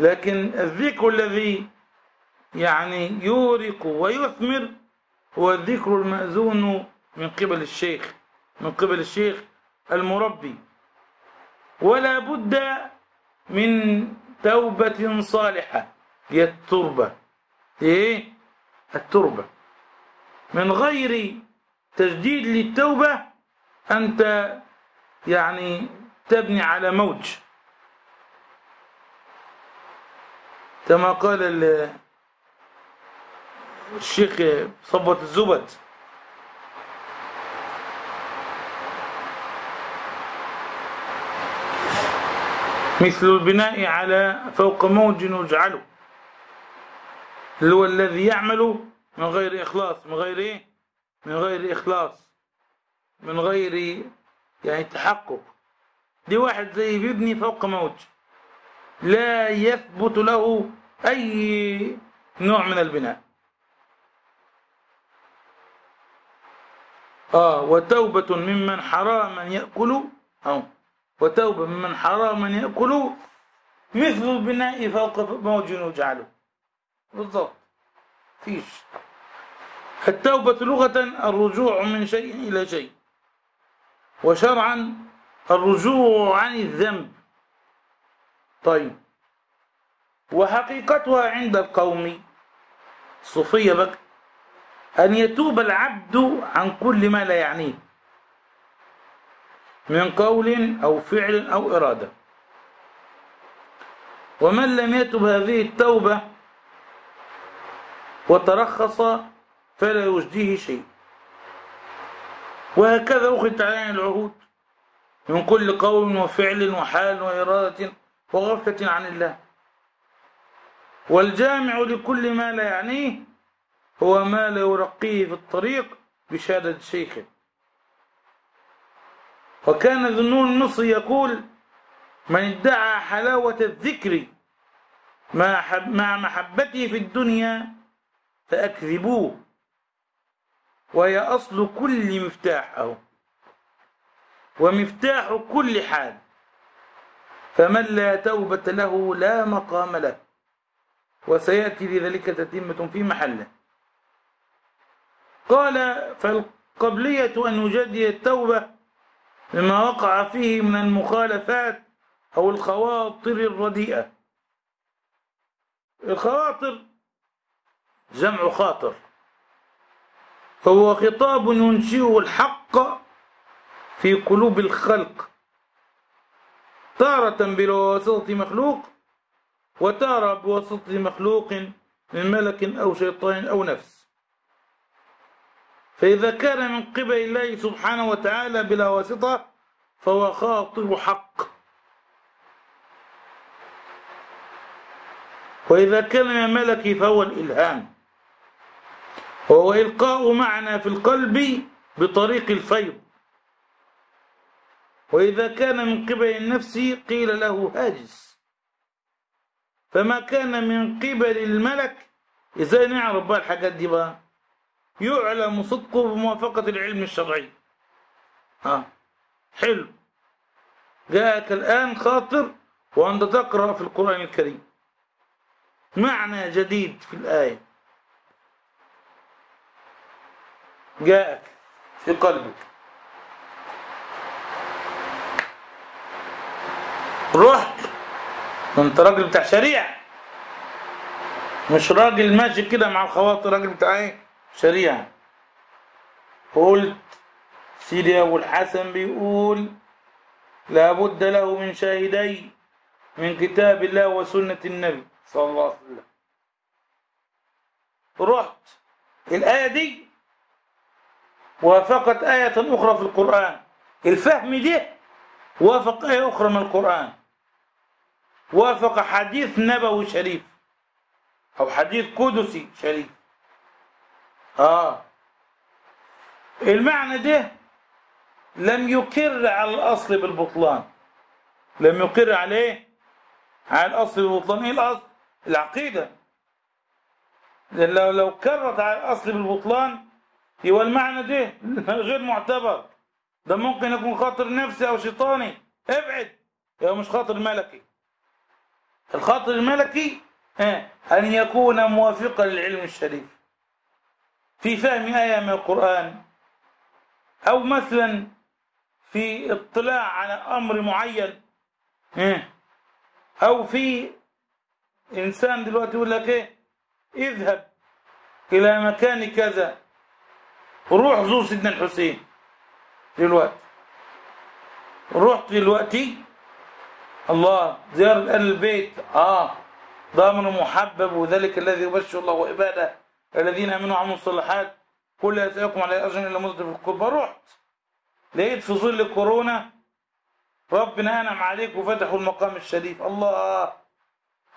لكن الذكر الذي يعني يورق ويثمر هو الذكر المأذون من قبل الشيخ من قبل الشيخ المربي. ولا بد من توبة صالحة. هي التربة. إيه؟ التربة. من غير تجديد للتوبة أنت يعني تبني على موج. كما قال ال- الشيخ صبوة الزبد. مثل البناء على فوق موج يجعله. اللي هو الذي يعمل من غير إخلاص من غير إيه؟ من غير إخلاص. من غير يعني تحقق. دي واحد زي بيبني فوق موج. لا يثبت له أي نوع من البناء. آه وتوبة ممن حراما يأكل أو وتوبة ممن حراما يأكل مثل البناء فوق موج يجعله بالضبط. فيش. التوبة لغة الرجوع من شيء إلى شيء. وشرعا الرجوع عن الذنب. طيب. وحقيقتها عند القوم. الصوفية بقى أن يتوب العبد عن كل ما لا يعنيه. من قول أو فعل أو إرادة. ومن لم يتب هذه التوبة وترخص فلا يجديه شيء. وهكذا أخذت علينا العهود من كل قول وفعل وحال وإرادة وغفلة عن الله. والجامع لكل ما لا يعنيه هو ما لا يرقيه في الطريق بشهادة شيخه. وكان ذنون المصري يقول من ادعى حلاوة الذكر مع حب- مع محبته في الدنيا فأكذبوه وهي أصل كل مفتاح أهو ومفتاح كل حال فمن لا توبة له لا مقام له وسيأتي لذلك تتمة في محله. قال فالقبلية أن يجدي التوبة لما وقع فيه من المخالفات أو الخواطر الرديئة. الخواطر جمع خاطر فهو خطاب ينشئه الحق في قلوب الخلق تارة بواسطة مخلوق وتارة بواسطة مخلوق من ملك أو شيطان أو نفس. فإذا كان من قبل الله سبحانه وتعالى بلا واسطة فهو خاطر حق. وإذا كان من الملك فهو الإلهام. وهو إلقاء معنى في القلب بطريق الفيض. وإذا كان من قبل النفس قيل له هاجس. فما كان من قبل الملك إزاي نعرف بقى الحاجات دي بقى. يعلم صدقه بموافقة العلم الشرعي. ها حلو. جاءك الآن خاطر وأنت تقرأ في القرآن الكريم. معنى جديد في الآية. جاءك في قلبك. رحت أنت راجل بتاع شريعة. مش راجل ماشي كده مع الخواطر راجل بتاع إيه؟ شريعة. قلت سيدي أبو الحسن بيقول لابد له من شاهدي من كتاب الله وسنة النبي صلى الله عليه وسلم. رحت الآية دي وافقت آية أخرى في القرآن. الفهم ده وافق آية أخرى من القرآن. وافق حديث نبوي شريف أو حديث قدسي شريف. آه. المعنى ده لم يقر على الأصل بالبطلان. لم يقر عليه على الأصل بالبطلان. إيه الأصل؟ العقيدة. لو لو كرت على الأصل بالبطلان يبقى المعنى ده *laughs* غير معتبر. ده ممكن يكون خاطر نفسي أو شيطاني. ابعد. يبقى مش خاطر ملكي. الخاطر الملكي آه، أن يكون موافقا للعلم الشريف. في فهم آية من القرآن أو مثلا في اطلاع على أمر معين آه، أو في إنسان دلوقتي يقول لك إيه؟ اذهب إلى مكان كذا روح زور سيدنا الحسين دلوقتي. رحت دلوقتي الله زيارة البيت آه ضامن محبب وذلك الذي يبشر الله عباده. الذين آمنوا وعملوا الصالحات كل يسألكم على اجر إلا مدة في القربة رحت لقيت في ظل كورونا ربنا أنعم عليك وفتحوا المقام الشريف. الله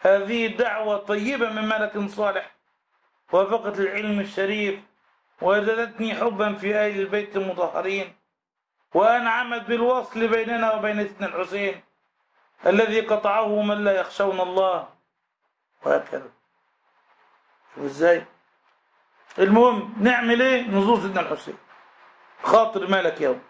هذه دعوة طيبة من ملك صالح. وافقت العلم الشريف وزادتني حبا في أهل البيت المطهرين. وانعمت بالوصل بيننا وبين سيدنا الحسين الذي قطعه من لا يخشون الله. وهكذا. شوف إزاي؟ المهم نعمل إيه؟ نزور سيدنا الحسين. خاطر مالك يوم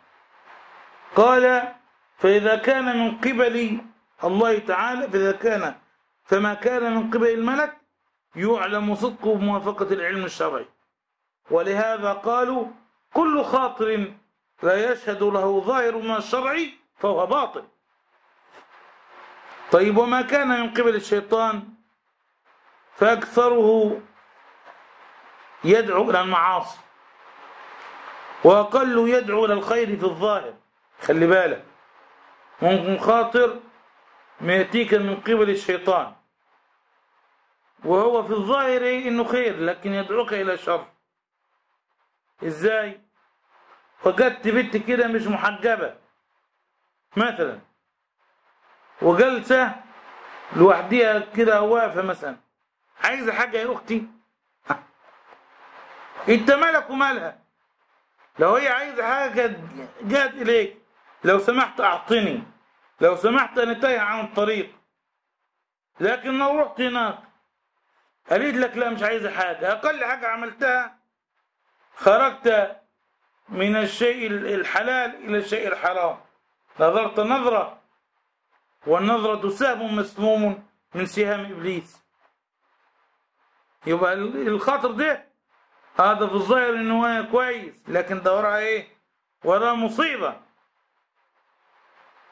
قال فإذا كان من قبل الله تعالى فإذا كان فما كان من قبل الملك يعلم صدقه بموافقة العلم الشرعي. ولهذا قالوا كل خاطر لا يشهد له ظاهر من الشرع فهو باطل. طيب وما كان من قبل الشيطان فأكثره يدعو إلى المعاصي وأقل يدعو إلى الخير في الظاهر. خلي بالك. ممكن خاطر ما يأتيك من قبل الشيطان. وهو في الظاهر إنه خير لكن يدعوك إلى شر. إزاي؟ وجدت بنت كده مش محجبة. مثلا وجلسة لوحديها كده واقفة مثلا. عايزة حاجة يا أختي؟ انت مالك ومالها؟ لو هي عايزة حاجة جات إليك لو سمحت أعطني. لو سمحت انتهي عن الطريق. لكن لو رحت هناك قالت لك لا مش عايزة حاجة. أقل حاجة عملتها خرجت من الشيء الحلال إلى الشيء الحرام. نظرت نظرة والنظرة سهم مسموم من سهام إبليس. يبقى الخاطر ده هذا في الظاهر إنه هو كويس لكن ده وراه إيه؟ وراه مصيبة.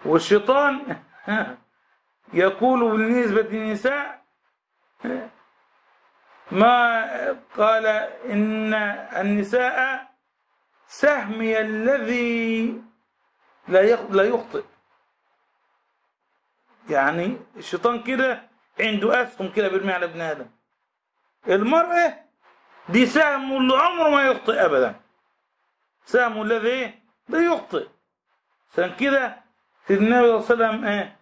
والشيطان *laughs* يقول بالنسبة للنساء ما قال إن النساء سهمي الذي لا لا يخطئ. يعني الشيطان كده عنده أسهم كده بيرمي على ابن آدم. المرأة دي سهم اللي عمره ما يخطئ أبدا. سهم الذي لا يخطئ. عشان كده في النبي صلى الله عليه وسلم إيه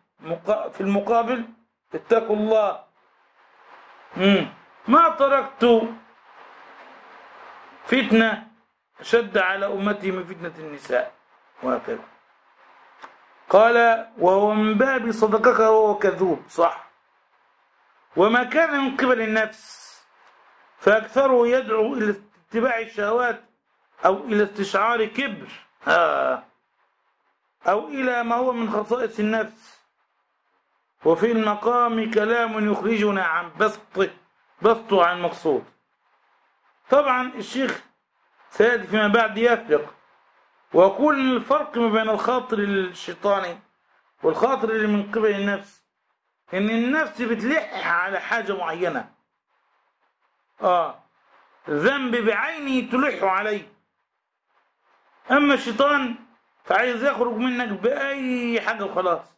في المقابل اتقوا الله. مم. ما تركت فتنة شد على أمتي من فتنة النساء. وهكذا. قال وهو من باب صدقك وهو كذوب. صح. وما كان من قبل النفس. فأكثره يدعو إلى اتباع الشهوات أو إلى استشعار كبر آه أو إلى ما هو من خصائص النفس. وفي المقام كلام يخرجنا عن بسط بسطه عن مقصود. طبعا الشيخ سيأتي فيما بعد يفرق. ويقول الفرق ما بين الخاطر الشيطاني والخاطر اللي من قبل النفس إن النفس بتلح على حاجة معينة. آه. ذنب بعينه تلح عليه أما الشيطان فعايز يخرج منك بأي حاجة وخلاص.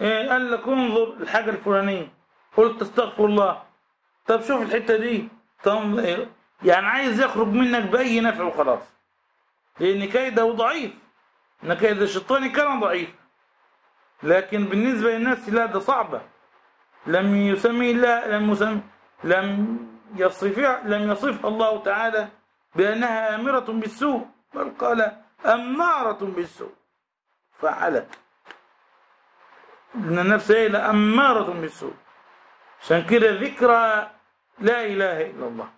إيه قال لك انظر الحاجة الفلانية. قلت استغفر الله. طب شوف الحتة دي. طب يعني عايز يخرج منك بأي نفع وخلاص. لأن كيده ضعيف. إن كيد الشيطان كان ضعيف. لكن بالنسبة للنفس لا ده صعبة. لم يسمي الله لم يسمي لم يصفها لم يصفها الله تعالى بأنها آمرة بالسوء بل قال أمارة بالسوء. فعلت. إن النفس هي لأمارة بالسوء. عشان كده ذكرى لا إله إلا الله.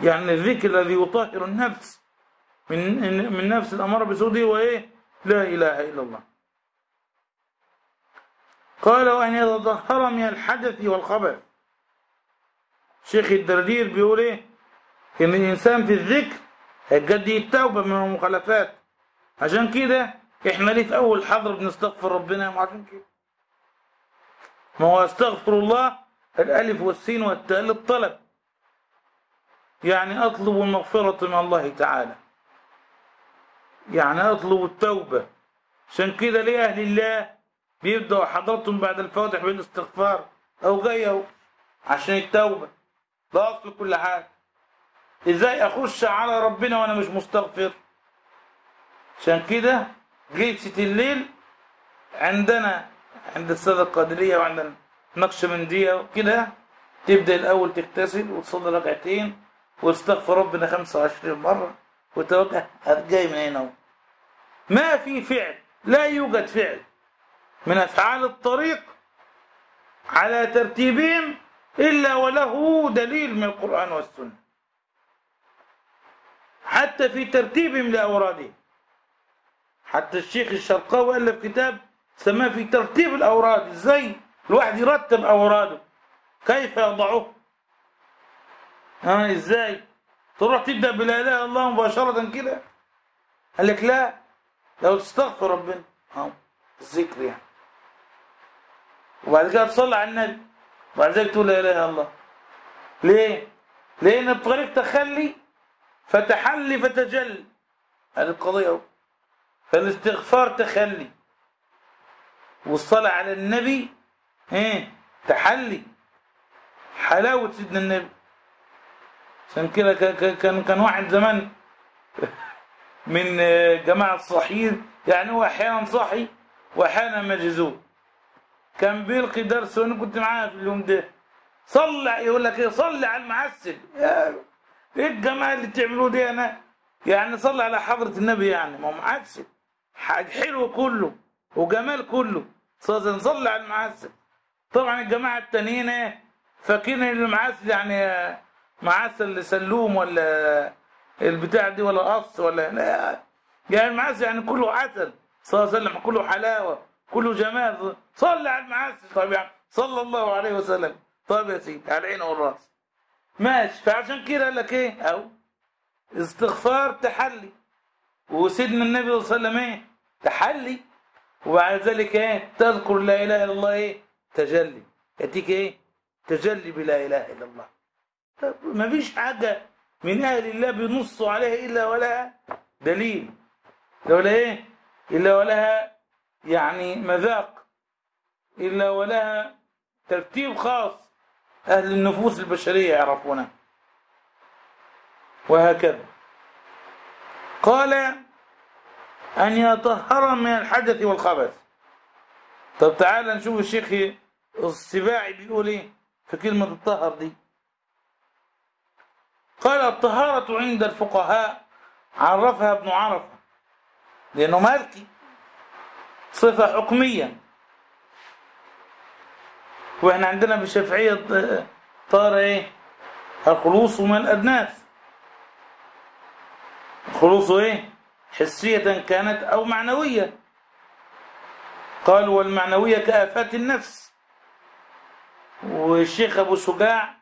يعني الذكر الذي يطهر النفس من من نفس الأمارة بالسوء دي وإيه لا إله إلا الله. قال وأن يتطهر من الحدث والخبث شيخ الدردير بيقول إيه؟ إن الإنسان في الذكر هيجدي التوبة من المخالفات. عشان كده إحنا ليه في أول حضر بنستغفر ربنا؟ عشان كده. ما هو استغفر الله الألف والسين والتاء للطلب. يعني أطلب المغفرة من الله تعالى. يعني أطلب التوبة. عشان كده ليه أهل الله بيبدأوا حضرتهم بعد الفاتح بالاستغفار أو غيره عشان التوبة؟ ده أصل كل حاجة إزاي أخش على ربنا وأنا مش مستغفر؟ عشان كده جلسة الليل عندنا عند السادة القادرية وعند النقشبندية وكده تبدأ الأول تغتسل وتصلي ركعتين واستغفر ربنا 25 مرة وتوجه جاي من هنا. ما في فعل لا يوجد فعل. من أفعال الطريق على ترتيبهم إلا وله دليل من القرآن والسنة. حتى في ترتيبهم لأورادهم حتى الشيخ الشرقاوي ألف كتاب سماه في ترتيب الأوراد إزاي الواحد يرتب أوراده؟ كيف يضعه؟ ها إزاي؟ تروح تبدأ بلا إله إلا الله مباشرة كده؟ قال لك لا لو تستغفر ربنا. ها الذكر يعني. وبعد كده تصلي على النبي. وبعد ذلك تقول لا إله إلا الله. ليه؟ لأن الطريق تخلي فتحلي فتجل هذه القضية أهو. فالاستغفار تخلي. والصلاة على النبي إيه؟ تحلي. حلاوة سيدنا النبي. عشان كده كان كان واحد زمان *laughs* من جماعة الصحيين يعني هو أحيانا صاحي وأحيانا مجذوب كان بيلقي درس وأنا كنت معاه في اليوم ده. صلى يقول لك إيه صلي على المعسل. يا إيه الجماعه اللي بتعملوه دي أنا؟ يعني صلي على حضرة النبي يعني ما هو معسل. حاجة حلو كله وجمال كله. صلي على المعسل. طبعا الجماعة التانيين إيه فاكرين إن المعسل يعني معسل سلوم ولا البتاع دي ولا قص ولا لا. يعني المعسل يعني كله عسل. صلى الله عليه وسلم كله حلاوة. كله جمال صلى على المعسل طيب يعني صلى الله عليه وسلم. طيب يا سيدي على العين والراس ماشي. فعشان كده قال لك إيه؟ أو استغفار تحلي. وسيدنا النبي صلى الله عليه وسلم إيه؟ تحلي. وبعد ذلك إيه؟ تذكر لا إله إلا الله إيه؟ تجلي. يأتيك إيه؟ تجلي بلا إله إلا الله. ما فيش حاجة من أهل الله بينصوا عليها إلا ولها دليل. ولا إيه؟ إلا ولها يعني مذاق إلا ولها ترتيب خاص أهل النفوس البشرية يعرفونه. وهكذا. قال أن يطهر من الحدث والخبث. طب تعال نشوف الشيخ السباعي بيقول إيه في كلمة الطهر دي. قال الطهارة عند الفقهاء عرفها ابن عرفة لأنه مالكي. صفة حكمية. وإحنا عندنا في الشافعية طار إيه؟ الخلوص من الأدناس. الخلوص إيه؟ حسية كانت أو معنوية. قال والمعنوية كآفات النفس. والشيخ أبو شجاع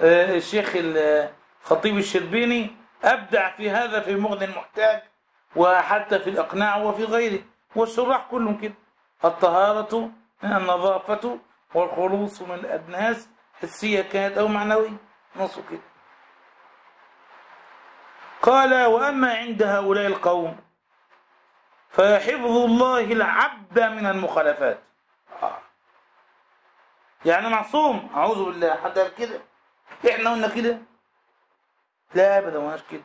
الشيخ الخطيب الشربيني أبدع في هذا في مغني المحتاج وحتى في الإقناع وفي غيره. والشراح كلهم كده. الطهارة النظافة والخلوص من الأدناس حسية كانت أو معنوية نصه كده. قال وأما عند هؤلاء القوم فيحفظ الله العبد من المخالفات. آه. يعني معصوم أعوذ بالله حد قال كده؟ إحنا قلنا كده؟ لا أبدا ما كده.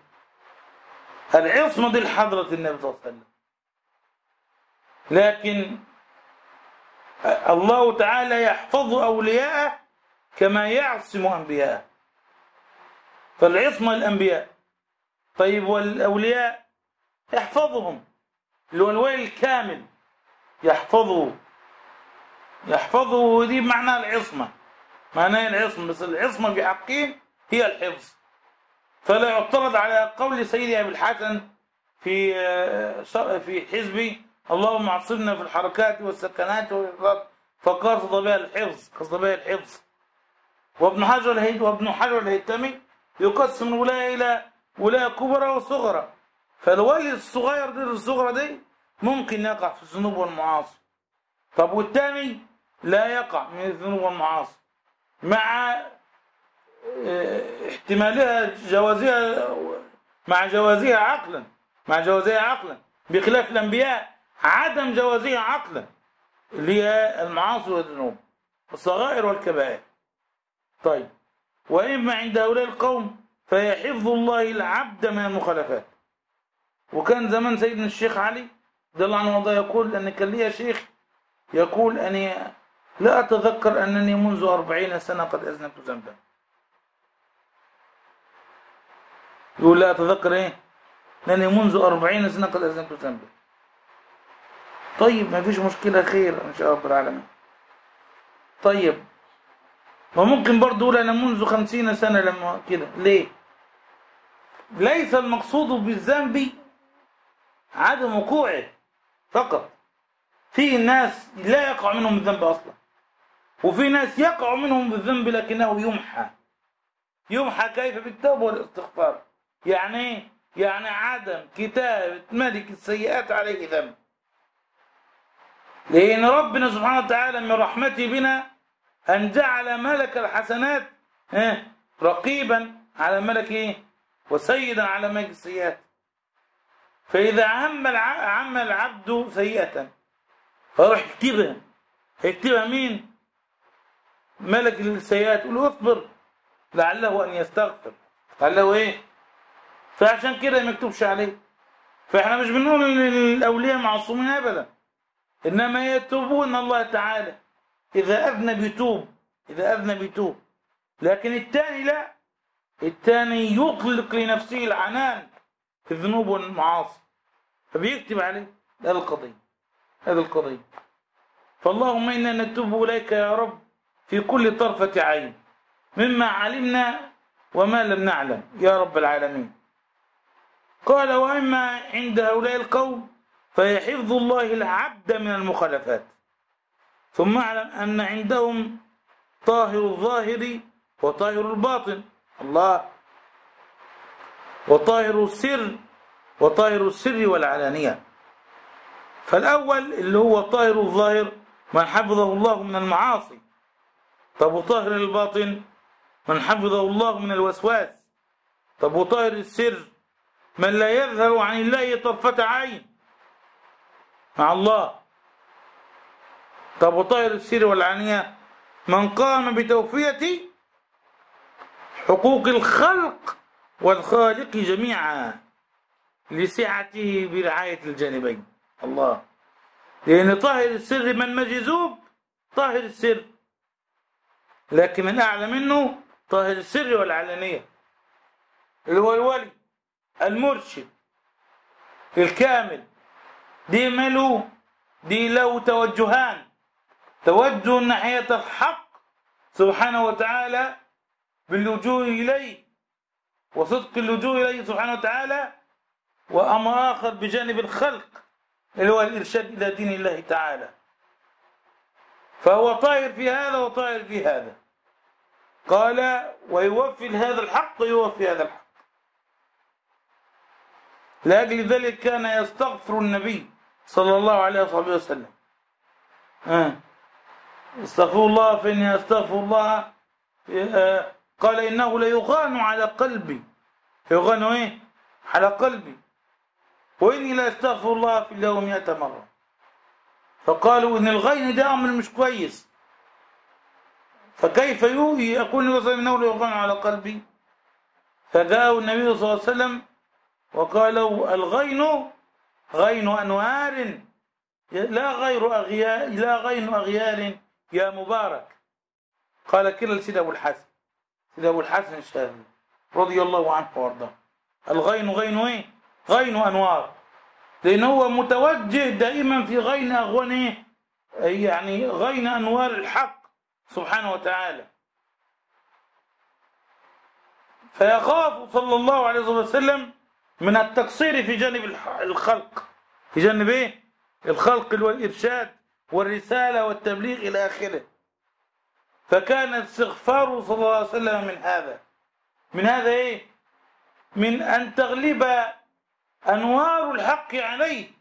العصمة دي لحضرة النبي صلى الله عليه وسلم. لكن الله تعالى يحفظ أولياءه كما يعصم أنبياءه. فالعصمة الأنبياء. طيب والأولياء يحفظهم. اللي هو الكامل. يحفظه. يحفظه دي معناها العصمة. معناها العصمة. بس العصمة في حقهم هي الحفظ. فلا يعترض على قول سيدي أبي الحسن في في حزبي اللهم عصمنا في الحركات والسكنات والإفراط فقصد بها الحفظ قصد بها الحفظ. وابن حجر الهيت وابن حجر الهيتمي يقسم الولاية إلى ولاية كبرى وصغرى. فالولي الصغير دي الصغرى دي ممكن يقع في الذنوب والمعاصي. طب والتاني لا يقع من الذنوب والمعاصي. مع آه، احتمالها جوازها مع جوازها عقلا مع جوازها عقلا بخلاف الأنبياء. عدم جوازها عقلا اللي هي المعاصي والذنوب الصغائر والكبائر. طيب وإما عند هؤلاء القوم فهي حفظ الله العبد من المخالفات. وكان زمان سيدنا الشيخ علي رضي الله عنه يقول أن كان لي شيخ يقول أني لا أتذكر أنني منذ أربعين سنة قد أذنبت ذنبا. يقول لا أتذكر إيه؟ أنني منذ أربعين سنة قد أذنبت ذنبا. طيب ما فيش مشكلة خير إن شاء رب العالمين. طيب وممكن برضه يقول أنا منذ خمسين سنة لما كده. ليه؟ ليس المقصود بالذنب عدم وقوعه فقط. في ناس لا يقع منهم الذنب أصلا وفي ناس يقع منهم بالذنب لكنه يمحى. يمحى كيف؟ بالتوبة والاستغفار. يعني إيه؟ يعني عدم كتابة ملك السيئات عليه ذنب. لأن ربنا سبحانه وتعالى من رحمته بنا أن جعل ملك الحسنات رقيبا على ملك إيه؟ وسيدا على ملك السيئات فإذا عم عم العبد سيئة فيروح يكتبها يكتبها مين؟ ملك السيئات يقول له اصبر لعله أن يستغفر لعله إيه؟ فعشان كده ما يكتبش عليه فإحنا مش بنقول إن الأولياء معصومين أبدا إنما يتوبون الله تعالى. إذا أذنب يتوب إذا أذنب يتوب لكن الثاني لا. الثاني يطلق لنفسه العنان في الذنوب والمعاصي. فبيكتب عليه هذه القضية هذه القضية. فاللهم إنا نتوب إليك يا رب في كل طرفة عين. مما علمنا وما لم نعلم يا رب العالمين. قال وإما عند هؤلاء القوم فهي حفظ الله العبد من المخالفات. ثم اعلم أن عندهم طاهر الظاهر وطاهر الباطن. الله. وطاهر السر وطاهر السر والعلانية. فالأول اللي هو طاهر الظاهر من حفظه الله من المعاصي. طب وطاهر الباطن من حفظه الله من الوسواس. طب وطاهر السر من لا يظهر عن الله طرفة عين. مع الله. طب وطاهر السر والعلانية من قام بتوفية حقوق الخلق والخالق جميعا لسعته برعاية الجانبين. الله. لأن طاهر السر من مجذوب طاهر السر. لكن الأعلى منه طاهر السر والعلانية. اللي هو الولي المرشد الكامل. دي ماله دي له توجهان. توجه ناحية الحق سبحانه وتعالى باللجوء إليه وصدق اللجوء إليه سبحانه وتعالى وأمر آخر بجانب الخلق اللي هو الإرشاد إلى دين الله تعالى. فهو طائر في هذا وطائر في هذا. قال ويوفي هذا الحق يوفي هذا الحق. لأجل ذلك كان يستغفر النبي. صلى الله عليه وصحبه وسلم. آه. استغفر الله فإني أستغفر الله. آه. قال إنه ليغان على قلبي. يغان إيه؟ على قلبي. وإني لا أستغفر الله في اليوم مئة مرة. فقالوا إن الغين ده أمر مش كويس. فكيف يقول النبي صلى الله عليه وسلم إنه ليغان على قلبي. فجاءه النبي صلى الله عليه وسلم وقالوا الغين غين أنوار. لا غير أغيار لا غين أغيار. يا مبارك. قال كلا سيد أبو الحسن. سيد أبو الحسن الشاذلي رضي الله عنه وأرضاه. الغين غين إيه غين أنوار. لأن هو متوجه دائما في غين أغوان إيه؟ يعني غين أنوار الحق سبحانه وتعالى. فيخاف صلى الله عليه وسلم من التقصير في جانب الخلق. في جانب إيه؟ الخلق والإرشاد والرسالة والتبليغ إلى آخره. فكان استغفاره صلى الله عليه وسلم من هذا. من هذا إيه؟ من أن تغلب أنوار الحق عليه.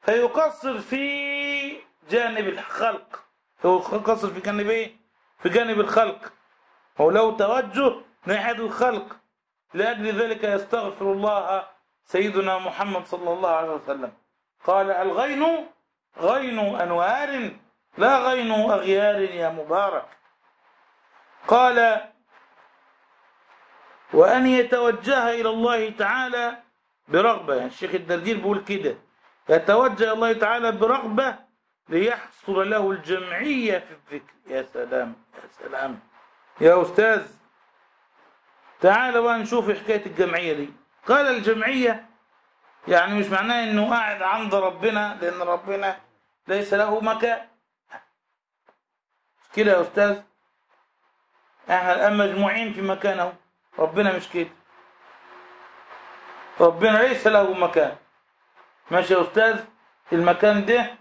فيقصر في جانب الخلق. فيقصر في جانب إيه؟ في جانب الخلق. هو له توجه ناحية الخلق. لأجل ذلك يستغفر الله سيدنا محمد صلى الله عليه وسلم. قال الغين غين أنوار لا غين أغيار يا مبارك. قال وأن يتوجه إلى الله تعالى برغبة. يعني الشيخ الدردير بيقول كده يتوجه الله تعالى برغبة ليحصل له الجمعية في الذكر. يا سلام يا سلام. يا أستاذ تعال بقى نشوف حكاية الجمعية دي. قال الجمعية يعني مش معناه إنه قاعد عند ربنا لأن ربنا ليس له مكان. كده يا أستاذ؟ إحنا الآن مجموعين في مكانه. ربنا مش كده. ربنا ليس له مكان. ماشي يا أستاذ؟ المكان ده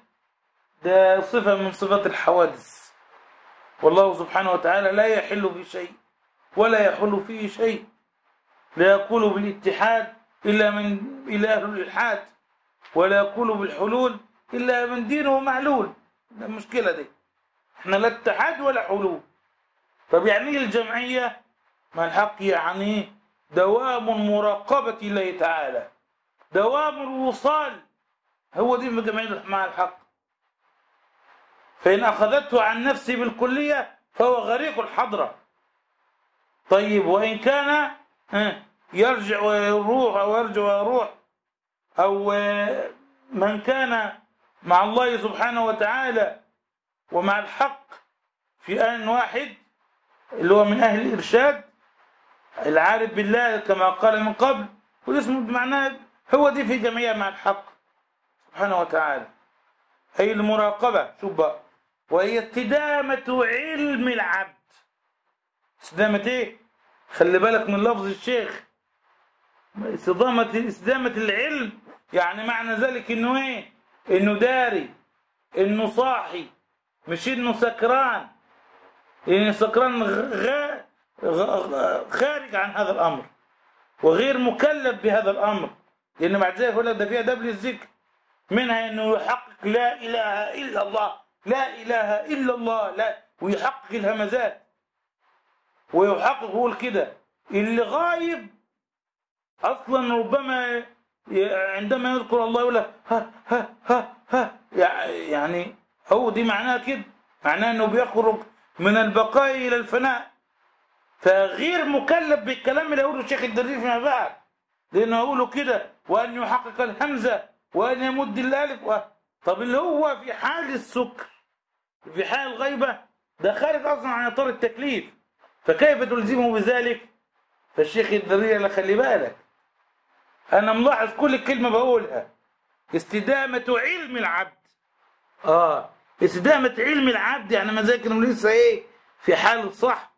ده صفة من صفات الحوادث. والله سبحانه وتعالى لا يحل في شيء. ولا يحل فيه شيء. لا يقول بالاتحاد إلا من إلى أهل الإلحاد ولا يقول بالحلول إلا من دينه معلول. ده المشكلة دي. إحنا لا اتحاد ولا حلول. طب يعني إيه الجمعية؟ ما الحق يعني دوام مراقبة الله تعالى. دوام الوصال. هو دي الجمعية مع الحق. فإن أخذته عن نفسه بالكلية فهو غريق الحضرة. طيب وإن كان يرجع ويروح أو يرجع ويروح أو من كان مع الله سبحانه وتعالى ومع الحق في آن واحد اللي هو من أهل الإرشاد العارف بالله كما قال من قبل والاسم بمعناه هو دي في جمعية مع الحق سبحانه وتعالى. أي المراقبة بقى. وهي استدامة علم العبد. استدامة إيه؟ خلي بالك من لفظ الشيخ استدامة استدامة العلم يعني معنى ذلك إنه إيه؟ إنه داري إنه صاحي مش إنه سكران يعني سكران غ... غ... خارج عن هذا الأمر وغير مكلف بهذا الأمر لأن بعد ذلك يقول لك ده فيها دبل الذكر منها إنه يحقق لا إله إلا الله لا إله إلا الله لا ويحقق الهمزات ويحقق يقول كده. اللي غايب أصلا ربما عندما يذكر الله يقول لك ها ها ها ها يعني هو دي معناها كده. معناها إنه بيخرج من البقاء إلى الفناء. فغير مكلف بالكلام اللي يقوله الشيخ الدرير فيما بعد. لأنه يقوله كده وأن يحقق الهمزة وأن يمد الألف و... طب اللي هو في حال السكر في حال الغيبة ده خارج أصلا عن إطار التكليف. فكيف تلزمه بذلك؟ فالشيخ الدرير لا خلي بالك. أنا ملاحظ كل كلمة بقولها. استدامة علم العبد. آه استدامة علم العبد يعني ما ذاكر لسه إيه؟ في حال الصح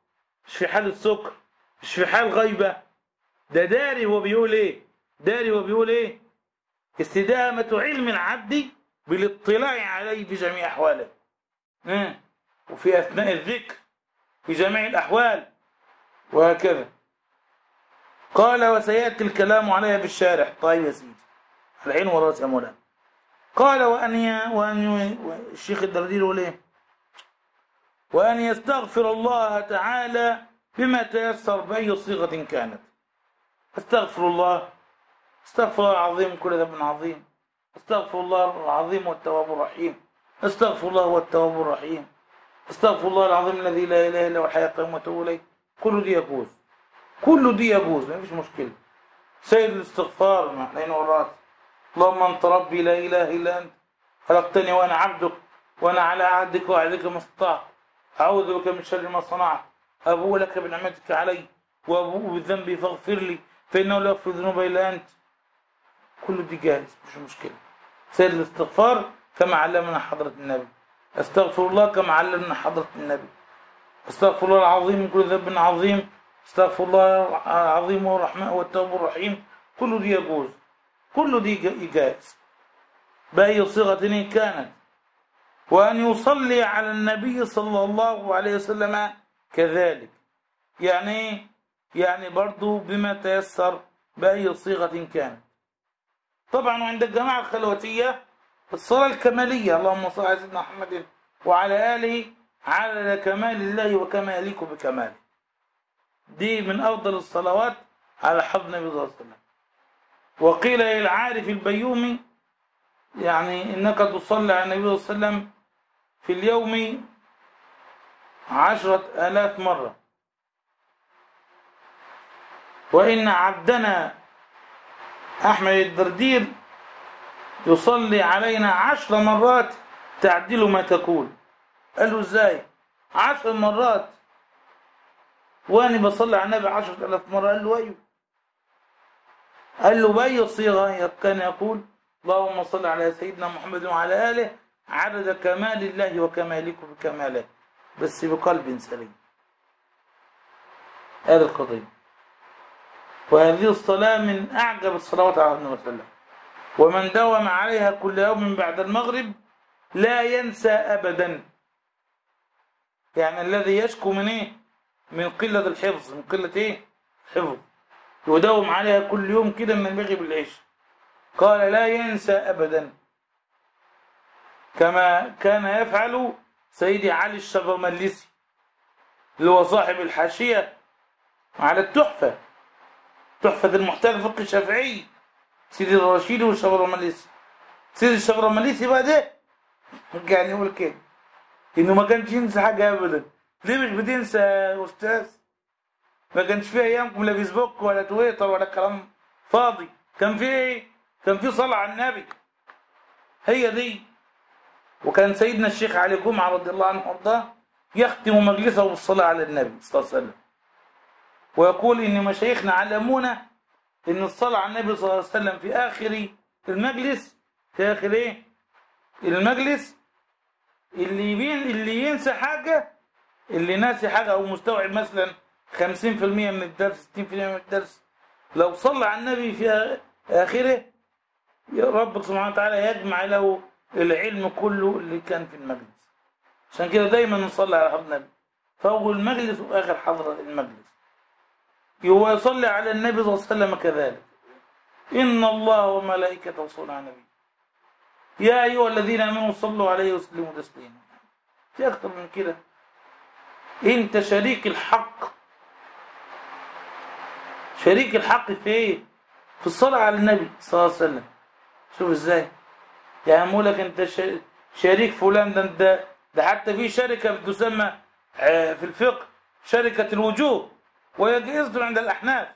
مش في حال السكر مش في حال غيبة. ده داري هو بيقول إيه؟ داري هو بيقول إيه؟ استدامة علم العبد بالاطلاع عليه في جميع أحواله. آه. وفي أثناء الذكر. في جميع الأحوال. وهكذا. قال وسيأتي الكلام عليها في الشارع طيب يا سيدي. العين والرأس يا مولانا. قال وأن ي... وأن ي... الشيخ الدردير يقول إيه؟ وأن يستغفر الله تعالى بما تيسر بأي صيغة كانت. استغفر الله. استغفر الله العظيم كل ذنب عظيم. استغفر الله العظيم والتواب الرحيم. استغفر الله هو التواب الرحيم. استغفر الله العظيم الذي لا إله إلا هو الحي القيوم وأتوب إليه. كل دي يجوز كل دي يجوز ما فيش مشكلة. سيد الاستغفار مع العين والراس اللهم انت ربي لا إله إلا أنت. خلقتني وأنا عبدك وأنا على عهدك وعهدك ما استطعت. أعوذ بك من شر ما صنعت. ابوء لك بنعمتك علي وابوء بذنبي فاغفر لي فإنه لا يغفر الذنوب إلا أنت. كل دي جاهز مش مشكلة. سيد الاستغفار كما علمنا حضرة النبي. استغفر الله كما علمنا حضرة النبي. استغفر الله العظيم من كل ذنب عظيم. استغفر الله العظيم والرحمن والتوب الرحيم. كل دي يجوز. كل دي جائز. بأي صيغة إن كانت. وأن يصلي على النبي صلى الله عليه وسلم كذلك. يعني يعني برضو بما تيسر بأي صيغة كانت. طبعا عند الجماعة الخلوتية الصلاة الكمالية. اللهم صل على سيدنا محمد وعلى آله على كمال الله وكما يليق بكماله. دي من أفضل الصلوات على حضر النبي صلى الله عليه وسلم. وقيل للعارف البيومي يعني إنك تصلي على النبي صلى الله عليه وسلم في اليوم عشرة آلاف مرة. وإن عبدنا أحمد الدردير يصلي علينا عشر مرات تعدل ما تقول قال له إزاي؟ عشر مرات. وأنا بصلي على النبي عشرة ألاف مرة قال له أيوه قال له بأي صيغة. كان يقول اللهم صل على سيدنا محمد وعلى آله عدد كمال الله وكمالك بكماله. بس بقلب سليم. هذه القضية. وهذه الصلاة من أعجب الصلوات على النبي صلى الله عليه وسلم. ومن داوم عليها كل يوم بعد المغرب لا ينسى أبدا. يعني الذي يشكو من إيه؟ من قلة الحفظ. من قلة إيه؟ حفظ. يداوم عليها كل يوم كده من المغرب للعشاء قال لا ينسى أبدا. كما كان يفعل سيدي علي الشبرملسي اللي هو صاحب الحاشية على التحفة تحفة المحتاج الفقه الشافعي. سيدي الرشيدي والشبرملسي سيدي الشبرملسي بقى ده كان يقول كده إنه ما كانش ينسى حاجة ابدا. ليه مش بتنسى يا أستاذ؟ ما كانش فيه أيامكم لا فيسبوك ولا تويتر ولا كلام فاضي. كان فيه إيه؟ كان فيه صلاة على النبي. هي دي. وكان سيدنا الشيخ علي جمعة رضي الله عنه وارضاه يختم مجلسه بالصلاة على النبي صلى الله عليه وسلم. ويقول إن مشايخنا علمونا إن الصلاة على النبي صلى الله عليه وسلم في آخر المجلس في آخر إيه؟ المجلس اللي يبين اللي ينسى حاجة اللي ناسي حاجة أو مستوعب مثلا 50% من الدرس 60% من الدرس لو صلى على النبي في آخره رب سبحانه وتعالى يجمع له العلم كله اللي كان في المجلس. عشان كده دايما نصلي على حضر النبي. فأول المجلس وآخر حضرة المجلس. هو يصلي على النبي صلى الله عليه وسلم كذلك. إن الله وملائكته يصلون على النبي. يا أيها الذين آمنوا صلوا عليه وسلموا تسليما. في أكثر من كده. أنت شريك الحق. شريك الحق في إيه؟ في الصلاة على النبي صلى الله عليه وسلم. شوف إزاي. يعني يقول لك أنت شريك فلان ده أنت ده حتى في شركة بتسمى في الفقه شركة الوجوه. وهي عند الأحناف.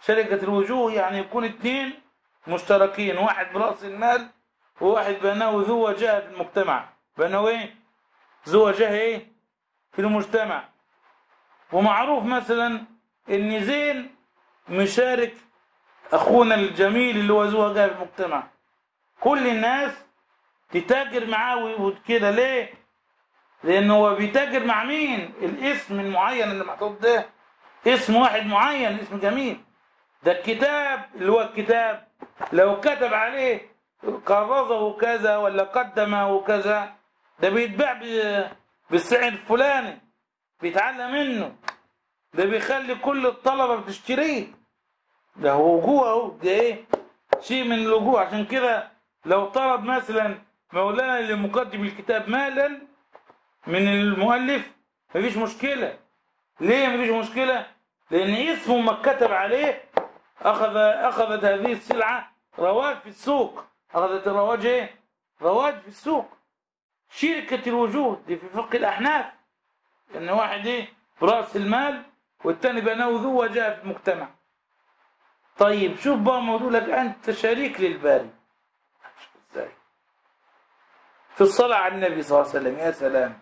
شركة الوجوه يعني يكون اثنين مشتركين واحد برأس المال وواحد بينه ذو وجهة في المجتمع. بينه إيه؟ ذو وجهة إيه؟ في المجتمع. ومعروف مثلا إن زين مشارك أخونا الجميل اللي هو ذو وجهة في المجتمع. كل الناس تتاجر معاه وكده. ليه؟ لأنه هو بيتاجر مع مين؟ الاسم المعين اللي محطوط ده. اسم واحد معين اسم جميل. ده الكتاب اللي هو الكتاب. لو كتب عليه قرضه كذا ولا قدمه كذا ده بيتباع بالسعر الفلاني. بيتعلم منه. ده بيخلي كل الطلبة بتشتريه. ده وجوه اهو ده إيه؟ شيء من الوجوه. عشان كده لو طلب مثلا مولانا اللي مقدم الكتاب مالا من المؤلف. مفيش مشكلة. ليه مفيش مشكلة؟ لأن اسمه ما كتب عليه أخذ أخذت هذه السلعة رواج في السوق. أخذت الرواج إيه؟ رواج في السوق. شركة الوجود دي في فقه الأحناف. إن واحد إيه؟ برأس المال والتاني بناه ذو وجاه في المجتمع طيب شوف بقى موضوع لك. أنت شريك للباري. إزاي؟ في الصلاة على النبي صلى الله عليه وسلم يا سلام.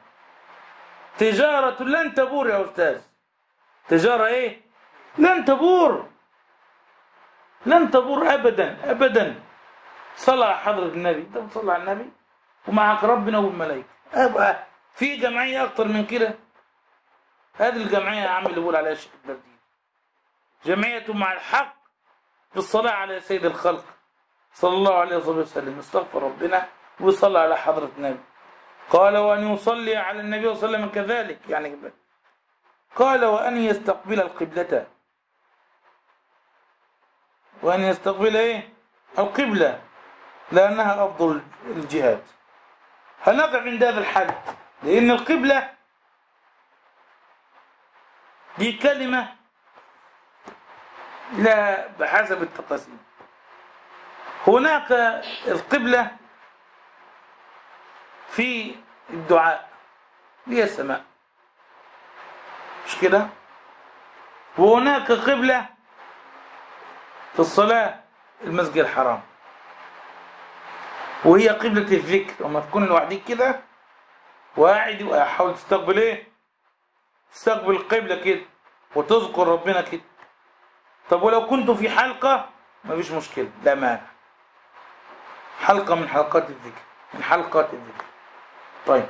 تجارة لن تبور يا أستاذ. تجارة إيه؟ لن تبور. لن تبور أبدا أبدا. صلى على حضرة النبي. أنت بتصلي على النبي. ومعك ربنا والملائكة. أبقى في جمعية أكتر من كده؟ هذه الجمعية يا عم اللي بقول عليها الشيخ الدردين جمعية مع الحق في الصلاة على سيد الخلق. صلى الله عليه وسلم. استغفر ربنا. وصلى على حضرة النبي. قال وأن يصلي على النبي صلى الله عليه وسلم كذلك. يعني قال وأن يستقبل القبلة. وأن يستقبل إيه؟ القبلة. لأنها أفضل الجهاد. هنقف عند هذا الحد؟ لأن القبلة دي كلمة لا بحسب التقاسيم. هناك القبلة في الدعاء هي السماء. مش كده؟ وهناك قبلة في الصلاة المسجد الحرام. وهي قبلة الذكر. لما تكون لوحدك كده وقاعد وحاول تستقبل إيه؟ تستقبل القبلة كده وتذكر ربنا كده. طب ولو كنت في حلقة؟ مفيش مشكلة. لا مانع. حلقة من حلقات الذكر من حلقات الذكر. طيب.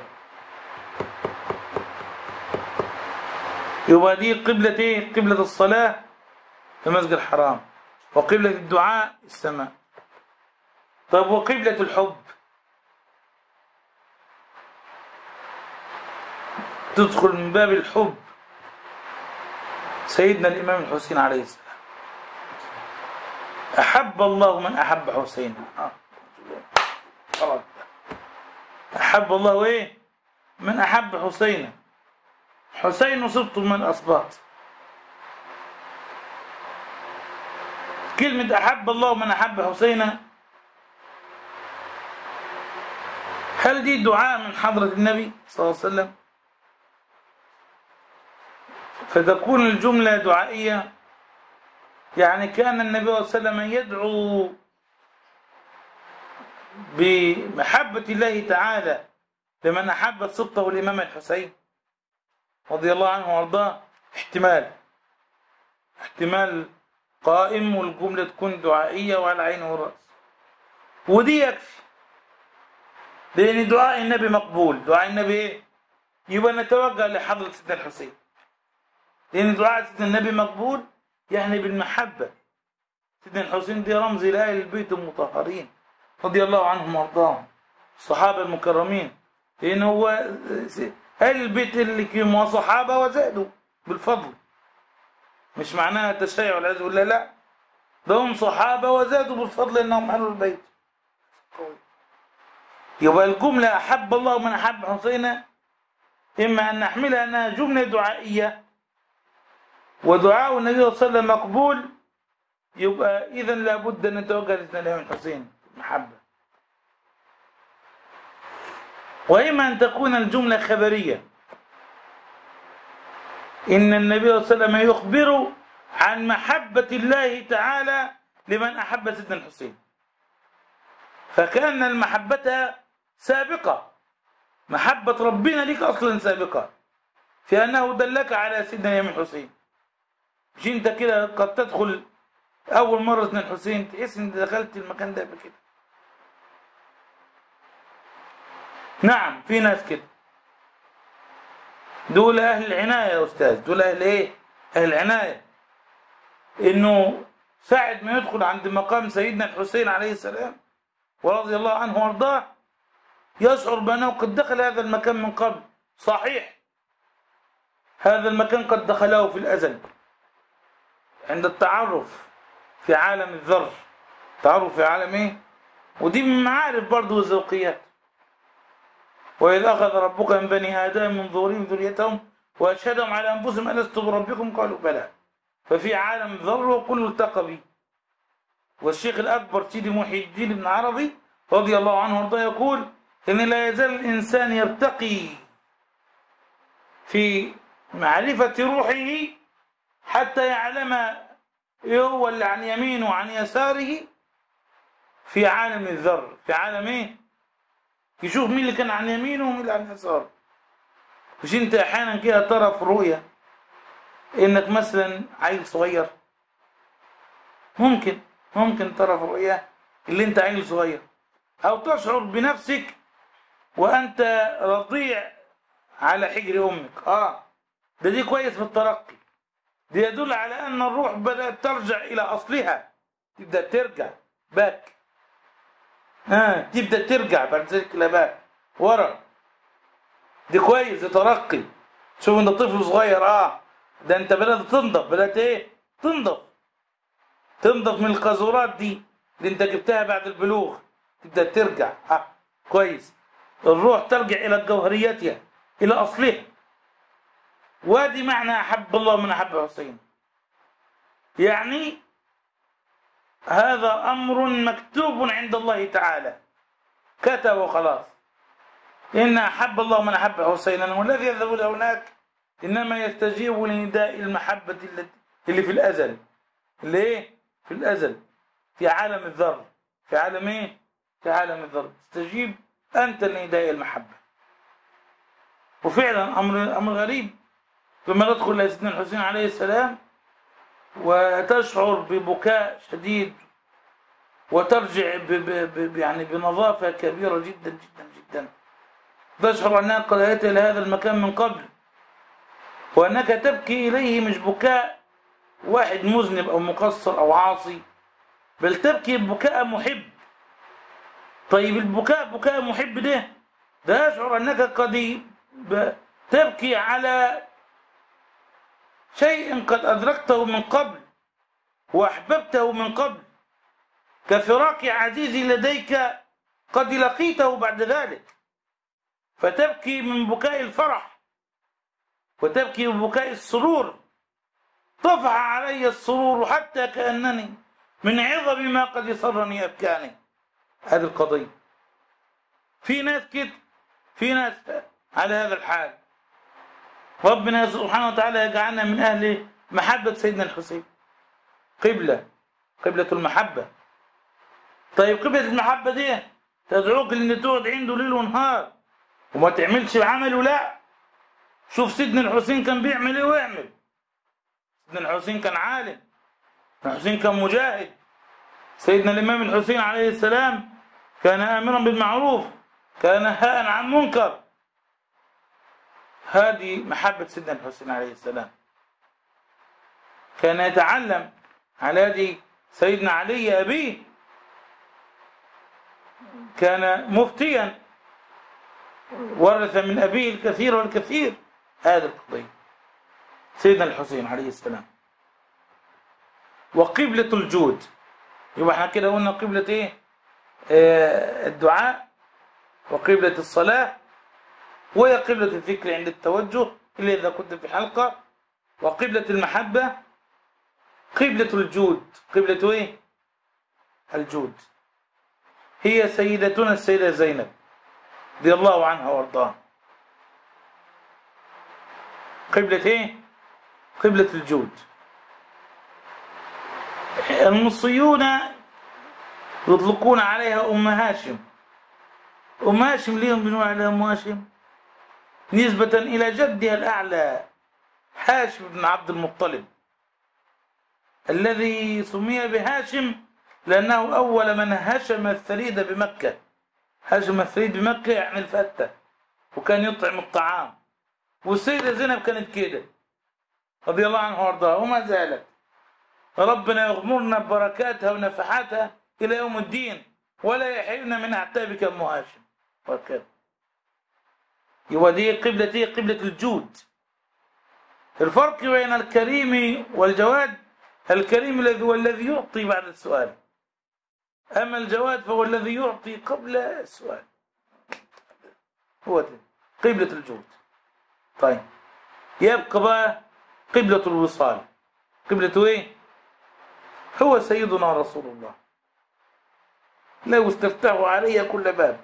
يبقى دي قبلة إيه قبلة الصلاة المسجد الحرام وقبلة الدعاء السماء. طب وقبلة الحب. تدخل من باب الحب سيدنا الإمام الحسين عليه السلام. أحب الله من أحب حسين آه. أحب الله إيه؟ من أحب حسين. حسين سبط من الأسباط كلمة أحب الله من أحب حسين. هل دي دعاء من حضرة النبي صلى الله عليه وسلم؟ فتكون الجملة دعائية. يعني كأن النبي صلى الله عليه وسلم يدعو بمحبة الله تعالى لمن أحب سبطه الإمام الحسين. رضي الله عنه وأرضاه. احتمال. احتمال قائم والجملة تكون دعائية وعلى عين والرأس ودي يكفي. لأن دعاء النبي مقبول. دعاء النبي إيه؟ يبقى نتوجه لحضرة سيدنا الحسين. لأن دعاء سيدنا النبي مقبول يعني بالمحبة. سيدنا الحسين دي رمز لأهل البيت المطهرين. رضي الله عنهم وارضاهم. الصحابة المكرمين. لأن هو البيت اللي كانوا صحابة وزادوا بالفضل. مش معناها تشيع والعياذ بالله لا. ده هم صحابة وزادوا بالفضل إنهم أهل البيت. يبقى الجملة أحب الله من أحب حسين إما أن نحملها أنها جملة دعائية. ودعاء النبي صلى الله عليه وسلم مقبول. يبقى إذا لابد أن نتوجه للإمام الحسين. محبة. وإما أن تكون الجملة خبرية. إن النبي صلى الله عليه وسلم يخبر عن محبة الله تعالى لمن أحب سيدنا الحسين. فكأن المحبة سابقة. محبة ربنا لك أصلا سابقة. في أنه دلك على سيدنا الإمام الحسين. مش أنت كده قد تدخل أول مرة سيدنا الحسين تحس إن دخلت المكان ده قبل كده نعم في ناس كده. دول أهل العناية يا أستاذ. دول أهل إيه؟ أهل العناية. إنه ساعة ما يدخل عند مقام سيدنا الحسين عليه السلام ورضي الله عنه وأرضاه يشعر بأنه قد دخل هذا المكان من قبل. صحيح. هذا المكان قد دخله في الأزل عند التعرف في عالم الذر. تعرف في عالم إيه؟ ودي من معارف برضه والذوقيات وإذ أخذ ربك من بني آدم من ظهورهم ذريتهم وأشهدهم على أنفسهم ألست بربكم؟ قالوا بلى. ففي عالم الذر وكل التقى به. والشيخ الأكبر سيدي محي الدين بن عربي رضي الله عنه وأرضاه يقول إن لا يزال الإنسان يرتقي في معرفة روحه حتى يعلم هو اللي عن يمينه وعن يساره في عالم الذر. في عالم إيه؟ يشوف مين اللي كان عن يمينه ومين اللي عن يساره مش انت أحيانا كده ترى في رؤيا انك مثلا عيل صغير؟ ممكن ممكن ترى في الرؤيا اللي انت عيل صغير. أو تشعر بنفسك وانت رضيع على حجر أمك. آه ده دي كويس في الترقي. دي يدل على ان الروح بدأت ترجع إلى أصلها. تبدأ ترجع back آه تبدأ ترجع بعد ذلك back ورا. دي كويس ده ترقي. شوف انت طفل صغير آه. ده أنت بدات تنضف. بدات إيه؟ تنضف. تنضف من القاذورات دي. اللي أنت جبتها بعد البلوغ. تبدأ ترجع. آه. كويس. الروح ترجع إلى جوهريتها إلى أصلها. وادي معنى أحب الله من أحب حسين. يعني هذا أمر مكتوب عند الله تعالى. كتب وخلاص. إن أحب الله من أحب حسينا والذي يذهب إلى هناك إنما يستجيب لنداء المحبة اللي في الأزل. اللي إيه؟ في الأزل. في عالم الذر. في عالم إيه؟ في عالم الذر. تستجيب أنت لنداء المحبة. وفعلا أمر أمر غريب. لما تدخل إلى سيدنا الحسين عليه السلام وتشعر ببكاء شديد وترجع ب ب ب يعني بنظافة كبيرة جدا جدا جدا. تشعر أنها قد أتت إلى هذا المكان من قبل وأنك تبكي إليه مش بكاء واحد مذنب أو مقصر أو عاصي بل تبكي بكاء محب. طيب البكاء بكاء محب ده ده يشعر أنك قد تبكي على شيء قد أدركته من قبل وأحببته من قبل. كفراق عزيز لديك قد لقيته بعد ذلك. فتبكي من بكاء الفرح وتبكي من بكاء السرور. طفح علي السرور حتى كأنني من عظم ما قد يسرني أبكاني. هذه القضية. في ناس كده في ناس على هذا الحال. ربنا سبحانه وتعالى يجعلنا من أهل محبة سيدنا الحسين. قبلة قبلة المحبة. طيب قبلة المحبة دي تدعوك لأن تقعد عنده ليل ونهار وما تعملش بعمله لا شوف سيدنا الحسين كان بيعمل إيه ويعمل. سيدنا الحسين كان عالم سيدنا الحسين كان مجاهد. سيدنا الإمام الحسين عليه السلام كان آمرا بالمعروف كان نهاء عن منكر. هذه محبة سيدنا الحسين عليه السلام. كان يتعلم على يد سيدنا علي أبيه. كان مفتيا. ورث من أبيه الكثير والكثير هذا القضية سيدنا الحسين عليه السلام. وقبلة الجود. يبقى إحنا كده قلنا قبلة إيه؟ آه الدعاء. وقبلة الصلاة. وهي قبلة الذكر عند التوجه إلا إذا كنت في حلقة. وقبلة المحبة قبلة الجود. قبلة إيه؟ الجود. هي سيدتنا السيدة زينب رضي الله عنها وأرضاها. قبلة إيه؟ قبلة الجود. المصريون يطلقون عليها أم هاشم. أم هاشم ليهم بنقول عليها أم هاشم؟ نسبة إلى جدها الأعلى هاشم بن عبد المطلب. الذي سمي بهاشم لأنه أول من هشم الثريد بمكة. هشم الثريد بمكة يعني الفتة وكان يطعم الطعام. والسيدة زينب كانت كده رضي الله عنها وأرضاها وما زالت. ربنا يغمرنا ببركاتها ونفحاتها إلى يوم الدين ولا يحرمنا من أعتابك أم هاشم. وهكذا دي قبلة دي قبلة الجود. الفرق بين الكريم والجواد الكريم الذي هو الذي يعطي بعد السؤال. أما الجواد فهو الذي يعطي قبل السؤال. هو ده. قبلة الجود. طيب. يبقى بقى قبلة الوصال. قبلة إيه؟ هو سيدنا رسول الله. لو استفتحوا علي كل باب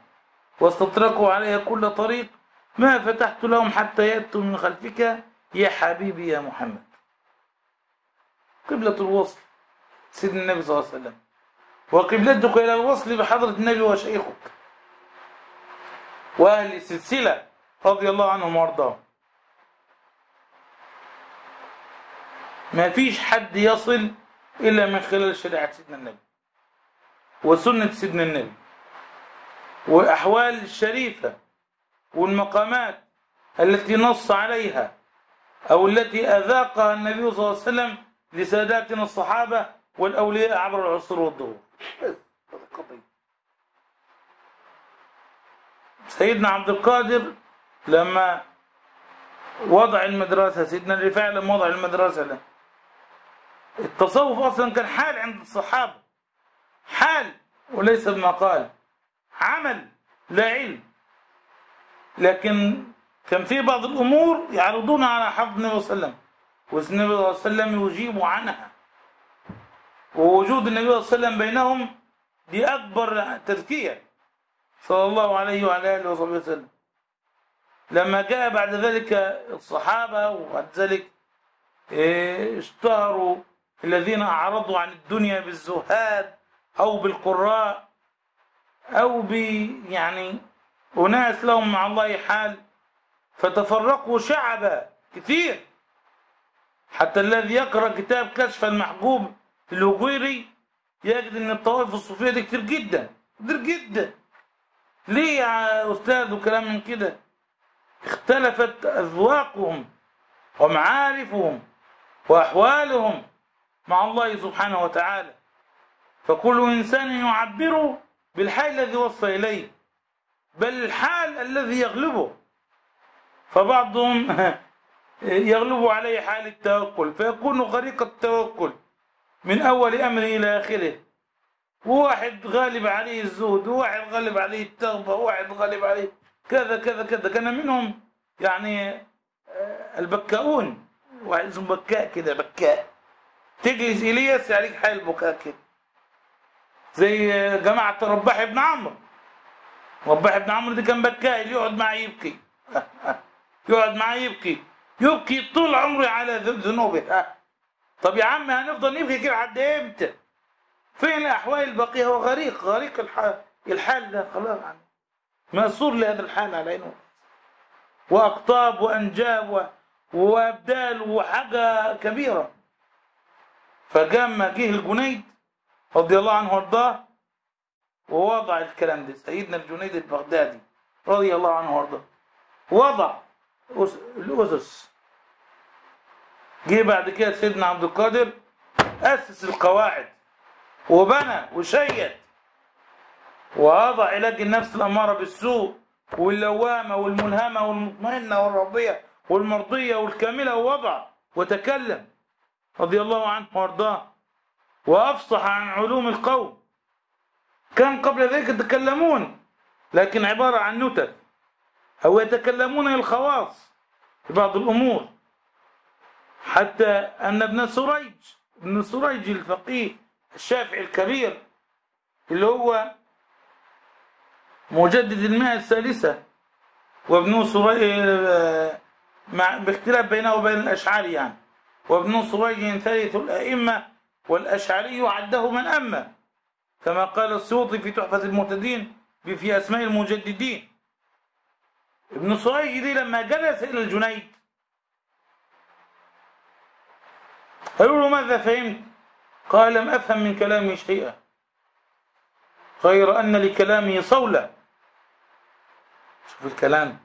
واستطرقوا علي كل طريق ما فتحت لهم حتى يأتوا من خلفك يا حبيبي يا محمد. قبلة الوصل سيدنا النبي صلى الله عليه وسلم. وقبلتك إلى الوصل بحضرة النبي وشيخك. وأهل السلسلة رضي الله عنهم وأرضاهم. ما فيش حد يصل إلا من خلال شريعة سيدنا النبي. وسنة سيدنا النبي. وأحوال الشريفة والمقامات التي نص عليها أو التي أذاقها النبي صلى الله عليه وسلم لساداتنا الصحابة والأولياء عبر العصور والدهور سيدنا عبد القادر لما وضع المدرسة سيدنا الرفاعي لما وضع المدرسة له. التصوف أصلا كان حال عند الصحابة. حال وليس بمقال. عمل لا علم. لكن كان في بعض الأمور يعرضونها على حفظ النبي صلى الله عليه وسلم والنبي صلى الله عليه وسلم يجيب عنها. ووجود النبي صلى الله عليه وسلم بينهم دي أكبر تزكية صلى الله عليه وعلى آله وصحبه وسلم. لما جاء بعد ذلك الصحابة وبعد ذلك إيه، اشتهروا الذين أعرضوا عن الدنيا بالزهاد أو بالقراء أو ب يعني أناس لهم مع الله حال فتفرقوا شعبا كثير. حتى الذي يقرأ كتاب كشف المحجوب الهجيري يجد إن الطوائف الصوفية دي كتير جدا كتير جدا. ليه يا أستاذ وكلام من كده؟ اختلفت أذواقهم ومعارفهم وأحوالهم مع الله سبحانه وتعالى. فكل إنسان يعبر بالحال الذي وصل إليه. بل الحال الذي يغلبه. فبعضهم *laughs* يغلب عليه حال التوكل فيكون غريق التوكل من أول أمره إلى آخره. وواحد غالب عليه الزهد وواحد غالب عليه التوبة وواحد غالب عليه كذا كذا كذا. كان منهم يعني آه، البكاؤون. واحد اسمه بكاء كده بكاء. تجلس إلياس يعليك حال البكاء كده. زي جماعة رباح بن عمرو. رباح بن عمرو ده كان بكاء يقعد معاه يبكي. يقعد معاه يبكي. يبكي طول عمره على ذنوبه. طب يا عم هنفضل نبكي كده لحد إمتى؟ فين الاحوال الباقيه هو غريق غريق الحال ده خلاص. يعني مأسور لهذا الحال على عينه. وأقطاب وأنجاب. وأبدال وحاجة كبيرة. فجاء جه الجنيد رضي الله عنه وارضاه. ووضع الكلام ده. سيدنا الجنيد البغدادي رضي الله عنه وأرضاه. وضع أس- الأسس. جه بعد كده سيدنا عبد القادر أسس القواعد وبنى وشيد ووضع علاج النفس الأمارة بالسوء واللوامة والملهمة والمطمئنة والراضية والمرضية والكاملة ووضع وتكلم رضي الله عنه وأرضاه. وأفصح عن علوم القوم. كان قبل ذلك يتكلمون لكن عبارة عن نتف أو يتكلمون الخواص في بعض الأمور. حتى أن ابن سريج ابن سريج الفقيه الشافعي الكبير اللي هو مجدد المئة الثالثة وابن سريج مع باختلاف بينه وبين الأشعري يعني. وابن سريج ثالث الأئمة والأشعري عده من أما كما قال السيوطي في تحفة المهتدين في أسماء المجددين. ابن سريج دي لما جلس إلى الجنيد. قالوا له ماذا فهمت؟ قال لم أفهم من كلامي شيئا. غير أن لكلامي صولة. شوف الكلام.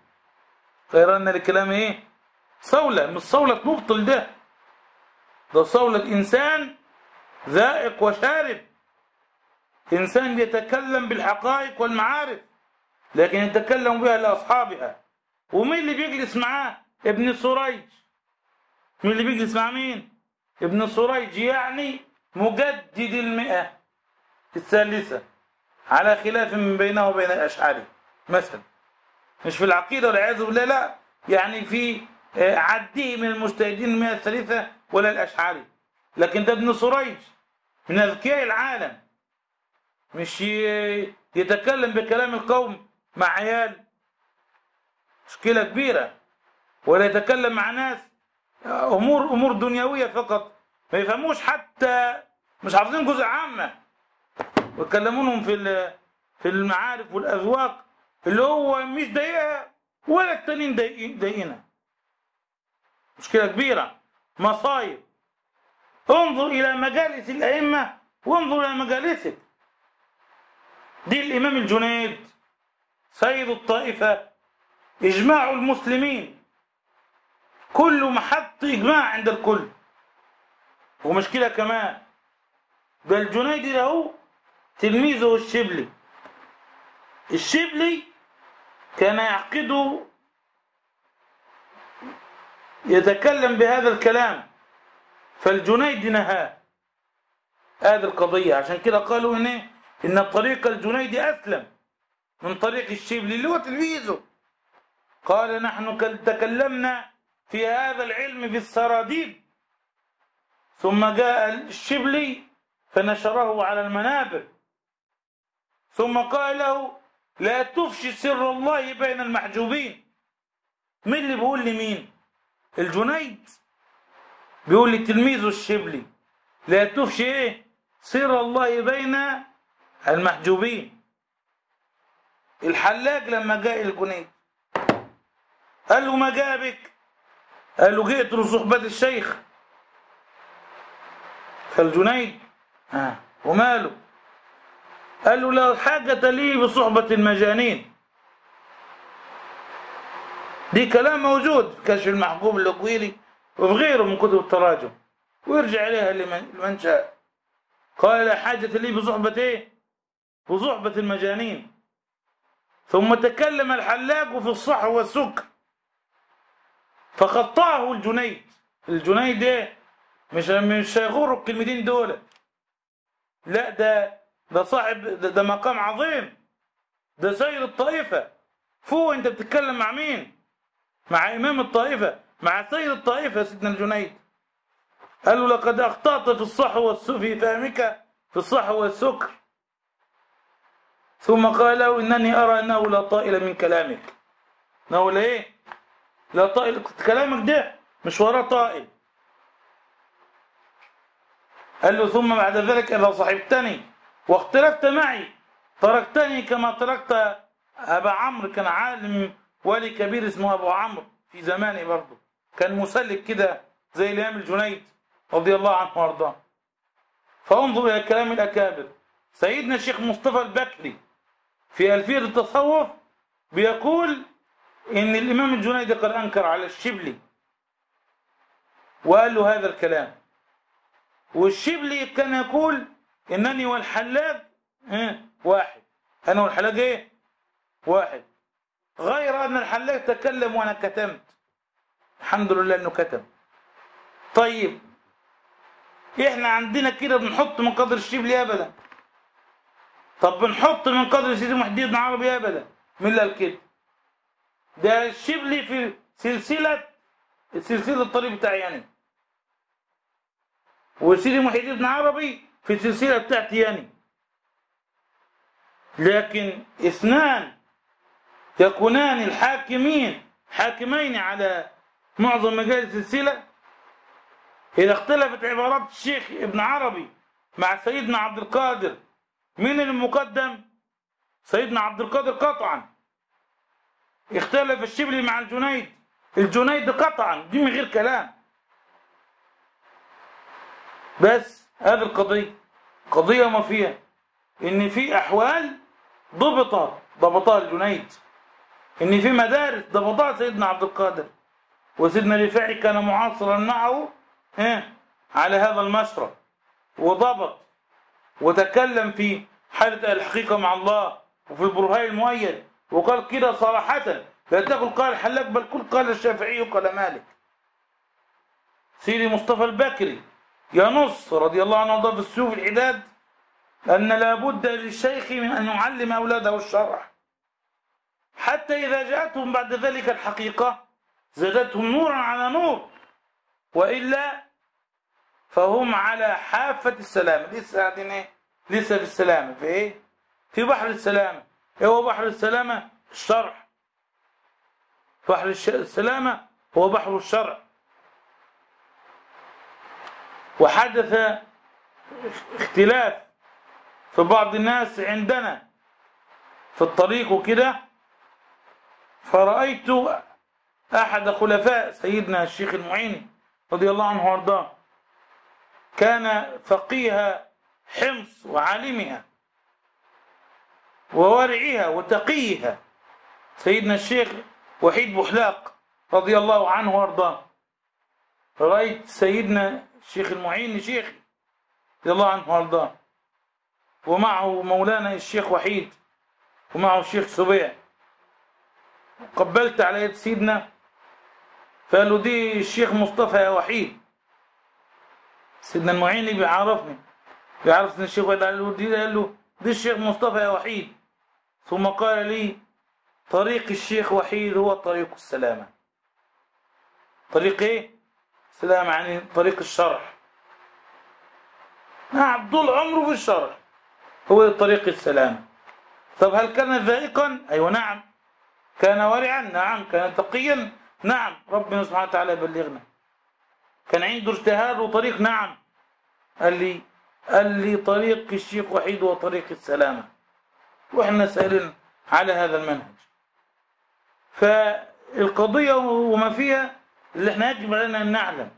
غير أن لكلامي إيه؟ صولة. مش صولة مبطل ده. ده صولة إنسان ذائق وشارب. إنسان يتكلم بالحقائق والمعارف لكن يتكلم بها لأصحابها. ومين اللي بيجلس معاه؟ ابن سريج. مين اللي بيجلس مع مين؟ ابن سريج يعني مجدد المئة الثالثة على خلاف من بينه وبين الأشعري. مثلا مش في العقيدة والعياذ بالله لا يعني في آه، عده من المجتهدين المئة الثالثة ولا الأشعري. لكن ده ابن سريج من أذكياء العالم. مش يتكلم بكلام القوم مع عيال. مشكلة كبيرة. ولا يتكلم مع ناس. أمور أمور دنيوية فقط. ما يفهموش حتى مش حافظين جزء عامة. ويكلمونهم في في المعارف والأذواق اللي هو مش ضايقها ولا التانيين ضايقين- ضايقينها. مشكلة كبيرة. مصايب. انظر إلى مجالس الأئمة وانظر إلى مجالسك. دي الإمام الجنيد سيد الطائفة إجماع المسلمين. كل محط إجماع عند الكل. ومشكلة كمان ده الجنيدي له تلميذه الشبلي. الشبلي كان يعقد يتكلم بهذا الكلام فالجنيد نهاه. هذه القضية عشان كده قالوا إن إيه؟ إن طريق الجنيد أسلم. من طريق الشبلي اللي هو تلميذه قال نحن كل- تكلمنا في هذا العلم في السراديب ثم جاء الشبلي فنشره على المنابر. ثم قال له لا تفشي سر الله بين المحجوبين. مين اللي بيقول لي مين؟ الجنيد. بيقول لتلميذه الشبلي. لا تفشي إيه؟ سر الله بين المحجوبين. الحلاج لما جاء الجنيد قال له ما جاء بك؟ قال له جئت لصحبة الشيخ. فالجنيد ها وماله؟ قال له لا حاجة لي بصحبة المجانين. دي كلام موجود في كشف المحجوب الأكويري وفي غيره من كتب التراجم. ويرجع إليها لمن شاء. قال لا حاجة لي بصحبة إيه؟ بصحبة المجانين. ثم تكلم الحلاج في الصح والسكر فقطعه الجنيد. الجنيد إيه؟ مش مش هيغروا الكلمتين دول. لا ده ده صاحب ده, ده مقام عظيم. ده سيد الطائفة. فوق أنت بتتكلم مع مين؟ مع إمام الطائفة. مع سيد الطائفة سيدنا الجنيد. قال له لقد أخطأت في الصح والسكر في فهمك في الصح والسكر. ثم قال له إنني أرى أنه لا طائل من كلامك. أنه لا إيه؟ لا طائل. كلامك ده مش وراه طائل. قال له ثم بعد ذلك إذا صحبتني واختلفت معي تركتني كما تركت أبا عمرو كان عالم ولي كبير اسمه أبو عمرو في زمانه برضه. كان مسلك كده زي الإمام الجنيد رضي الله عنه وأرضاه. فانظر إلى كلام الأكابر. سيدنا الشيخ مصطفى البكري في ألفية التصوف بيقول إن الإمام الجنيد قد أنكر على الشبلي وقال له هذا الكلام. والشبلي كان يقول إنني والحلاج؟ واحد. أنا والحلاج إيه؟ واحد. غير أن الحلاج تكلم وأنا كتمت. الحمد لله إنه كتم. طيب إحنا عندنا كده بنحط من قدر الشبلي أبدا. طب بنحط من قدر سيدي محدي بن عربي مين اللي قال كده. ده الشبلي في سلسلة سلسلة الطريق بتاعي يعني. وسيدي محي بن عربي في السلسلة بتاعتي يعني. لكن إثنان يكونان الحاكمين حاكمين على معظم مجال السلسلة. إذا اختلفت عبارات الشيخ ابن عربي مع سيدنا عبد القادر مين المقدم سيدنا عبد القادر قطعا. اختلف الشبلي مع الجنيد. الجنيد قطعا دي من غير كلام. بس هذه القضية قضية ما فيها إن في أحوال ضبطت ضبطها الجنيد. إن في مدارس ضبطها سيدنا عبد القادر. وسيدنا رفاعي كان معاصرا معه على هذا المشرب. وضبط. وتكلم في حالة الحقيقة مع الله وفي البرهان المؤيد وقال كده صراحة لا تقل قال الحلاج بل كل قال الشافعي قال مالك. سيدي مصطفى البكري ينص رضي الله عنه في السيوف الحداد أن لابد للشيخ من أن يعلم أولاده الشرع. حتى إذا جاءتهم بعد ذلك الحقيقة زادتهم نورا على نور وإلا فهم على حافة السلام. لسه قاعدين إيه؟ لسه في السلامة في إيه؟ في بحر السلامة. إيه هو بحر السلامة؟ الشرع. بحر السلامة هو بحر الشرع. وحدث اختلاف في بعض الناس عندنا في الطريق وكده. فرأيت أحد خلفاء سيدنا الشيخ المعيني رضي الله عنه وأرضاه. كان فقيه حمص وعالمها وورعها وتقيها. سيدنا الشيخ وحيد بحلاق رضي الله عنه وأرضاه. رأيت سيدنا الشيخ المعين شيخي رضي الله عنه وأرضاه. ومعه مولانا الشيخ وحيد ومعه الشيخ سبيع قبلت على يد سيدنا فقال له دي الشيخ مصطفى يا وحيد. سيدنا المعيني بيعرفني بيعرف ان الشيخ له دي قال له دي الشيخ مصطفى يا وحيد. ثم قال لي طريق الشيخ وحيد هو طريق السلامة. طريق إيه؟ سلامة يعني طريق الشرح نعم طول عمره في الشرح هو طريق السلامة. طب هل كان ذائقا؟ أيوه نعم. كان ورعا نعم. كان تقيا؟ نعم. ربنا سبحانه وتعالى يبلغنا. كان عنده اجتهاد وطريق نعم. قال لي قال لي طريق الشيخ وحيد هو طريق السلامة. وإحنا سائلين على هذا المنهج. فالقضية وما فيها اللي إحنا يجب علينا أن نعلم.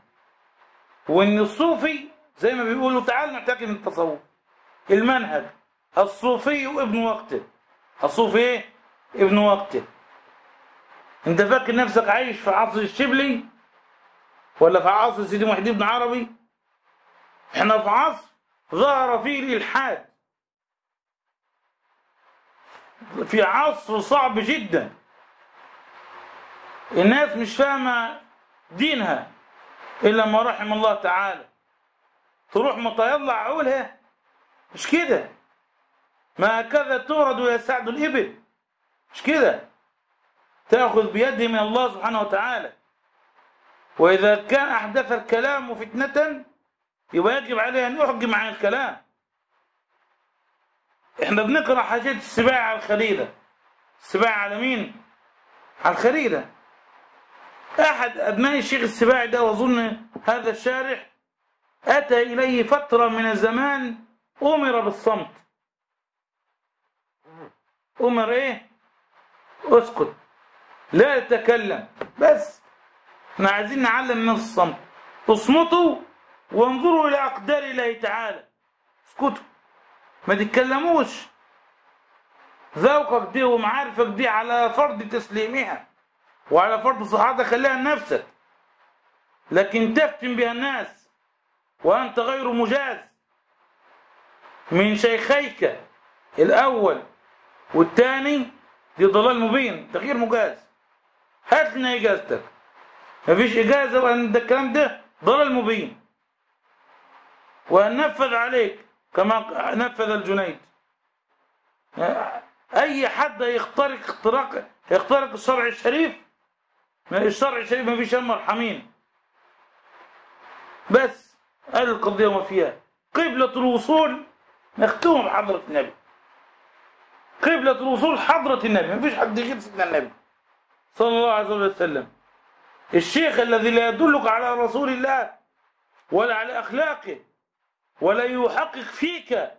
وإن الصوفي زي ما بيقولوا تعال من التصوف. المنهج الصوفي ابن وقته. الصوفي إيه؟ ابن وقته. أنت فاكر نفسك عايش في عصر الشبلي؟ ولا في عصر سيدي محي الدين بن عربي؟ إحنا في عصر ظهر فيه الإلحاد. في عصر صعب جدا. الناس مش فاهمة دينها إلا ما رحم الله تعالى. تروح مطيضة عقولها مش كده؟ ما هكذا تورد ويسعد الإبل مش كده؟ تأخذ بيده من الله سبحانه وتعالى. وإذا كان أحدث الكلام فتنة يبقى يجب عليه أن يحجم عن الكلام. إحنا بنقرأ حاجات السباع على الخليلة السباع على مين؟ على الخليلة أحد أبناء الشيخ السباعي ده وأظن هذا الشارح أتى إليه فترة من الزمان أمر بالصمت. أمر إيه؟ أسكت. لا تتكلم بس إحنا عايزين نعلم الناس الصمت. اصمتوا وانظروا إلى أقدار الله تعالى. اسكتوا. ما تتكلموش. ذوقك دي ومعارفك دي على فرض تسليمها وعلى فرض صحتك خليها لنفسك. لكن تفتن بها الناس وأنت غير مجاز. من شيخيك الأول والثاني دي ضلال مبين تغيير مجاز. هات لنا إجازتك. مفيش إجازة وأن ده الكلام ده ضلال مبين. وهننفذ عليك كما نفذ الجنيد. أي حد يخترق اختراق يخترق الشرع الشريف الشرع الشريف ما فيش مرحمين. بس هذه القضية وما فيها. قبلة الوصول نختمها بحضرة النبي. قبلة الوصول حضرة النبي. ما فيش حد يغير سيدنا النبي. صلى الله عليه وسلم. الشيخ الذي لا يدلك على رسول الله ولا على أخلاقه ولا يحقق فيك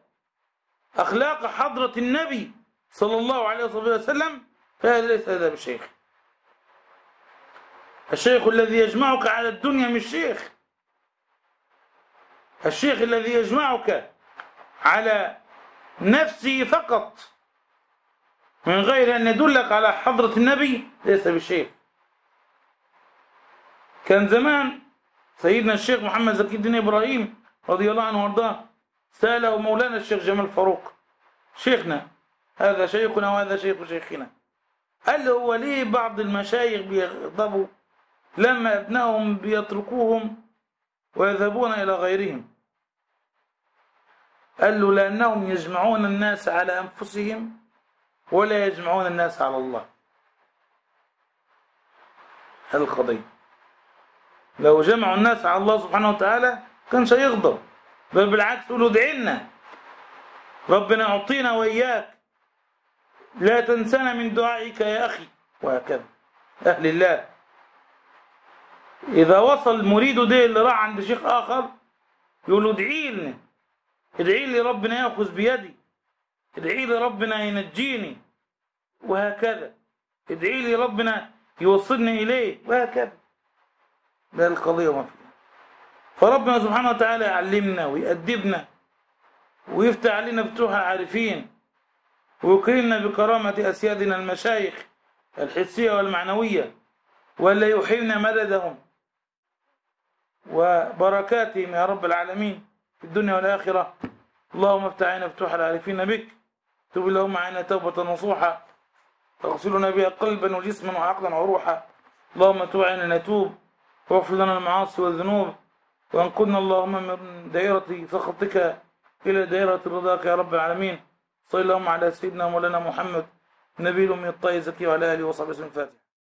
أخلاق حضرة النبي صلى الله عليه وسلم فهذا ليس هذا بالشيخ الشيخ الذي يجمعك على الدنيا مش شيخ الشيخ الذي يجمعك على نفسه فقط من غير أن يدلك على حضرة النبي ليس بالشيخ. كان زمان سيدنا الشيخ محمد زكي الدين إبراهيم رضي الله عنه وارضاه سأله مولانا الشيخ جمال فاروق شيخنا هذا شيخنا وهذا شيخ شيخنا قال له هو ليه بعض المشايخ بيغضبوا لما ابنائهم بيتركوهم ويذهبون إلى غيرهم؟ قال له لأنهم يجمعون الناس على أنفسهم ولا يجمعون الناس على الله. القضية. لو جمعوا الناس على الله سبحانه وتعالى كانش هيغضب بل بالعكس يقولوا ادعي لنا. ربنا يعطينا وإياك. لا تنسنا من دعائك يا أخي. وهكذا. أهل الله. إذا وصل مريده ده اللي راح عند شيخ آخر يقول له ادعي لنا. ادعي لي ربنا يأخذ بيدي. ادعي لي ربنا ينجيني. وهكذا. ادعي لي ربنا يوصلني إليه. وهكذا. ده القضية وما فيها. فربنا سبحانه وتعالى يعلمنا ويأدبنا ويفتح علينا فتوح عارفين ويكرمنا بكرامة أسيادنا المشايخ الحسية والمعنوية ولا يحيينا مددهم. وبركاتهم يا رب العالمين في الدنيا والآخرة. اللهم افتح علينا فتوح العارفين بك. تب اللهم علينا توبة نصوحة تغسلنا بها قلبا وجسما وعقلا وروحا. اللهم تب علينا نتوب. واغفر لنا المعاصي والذنوب وانقذنا اللهم من دائرة سخطك إلى دائرة رضاك يا رب العالمين. صلى اللهم على سيدنا مولانا محمد نبيل من الطائي زكي وعلى آله وصحبه وسلم.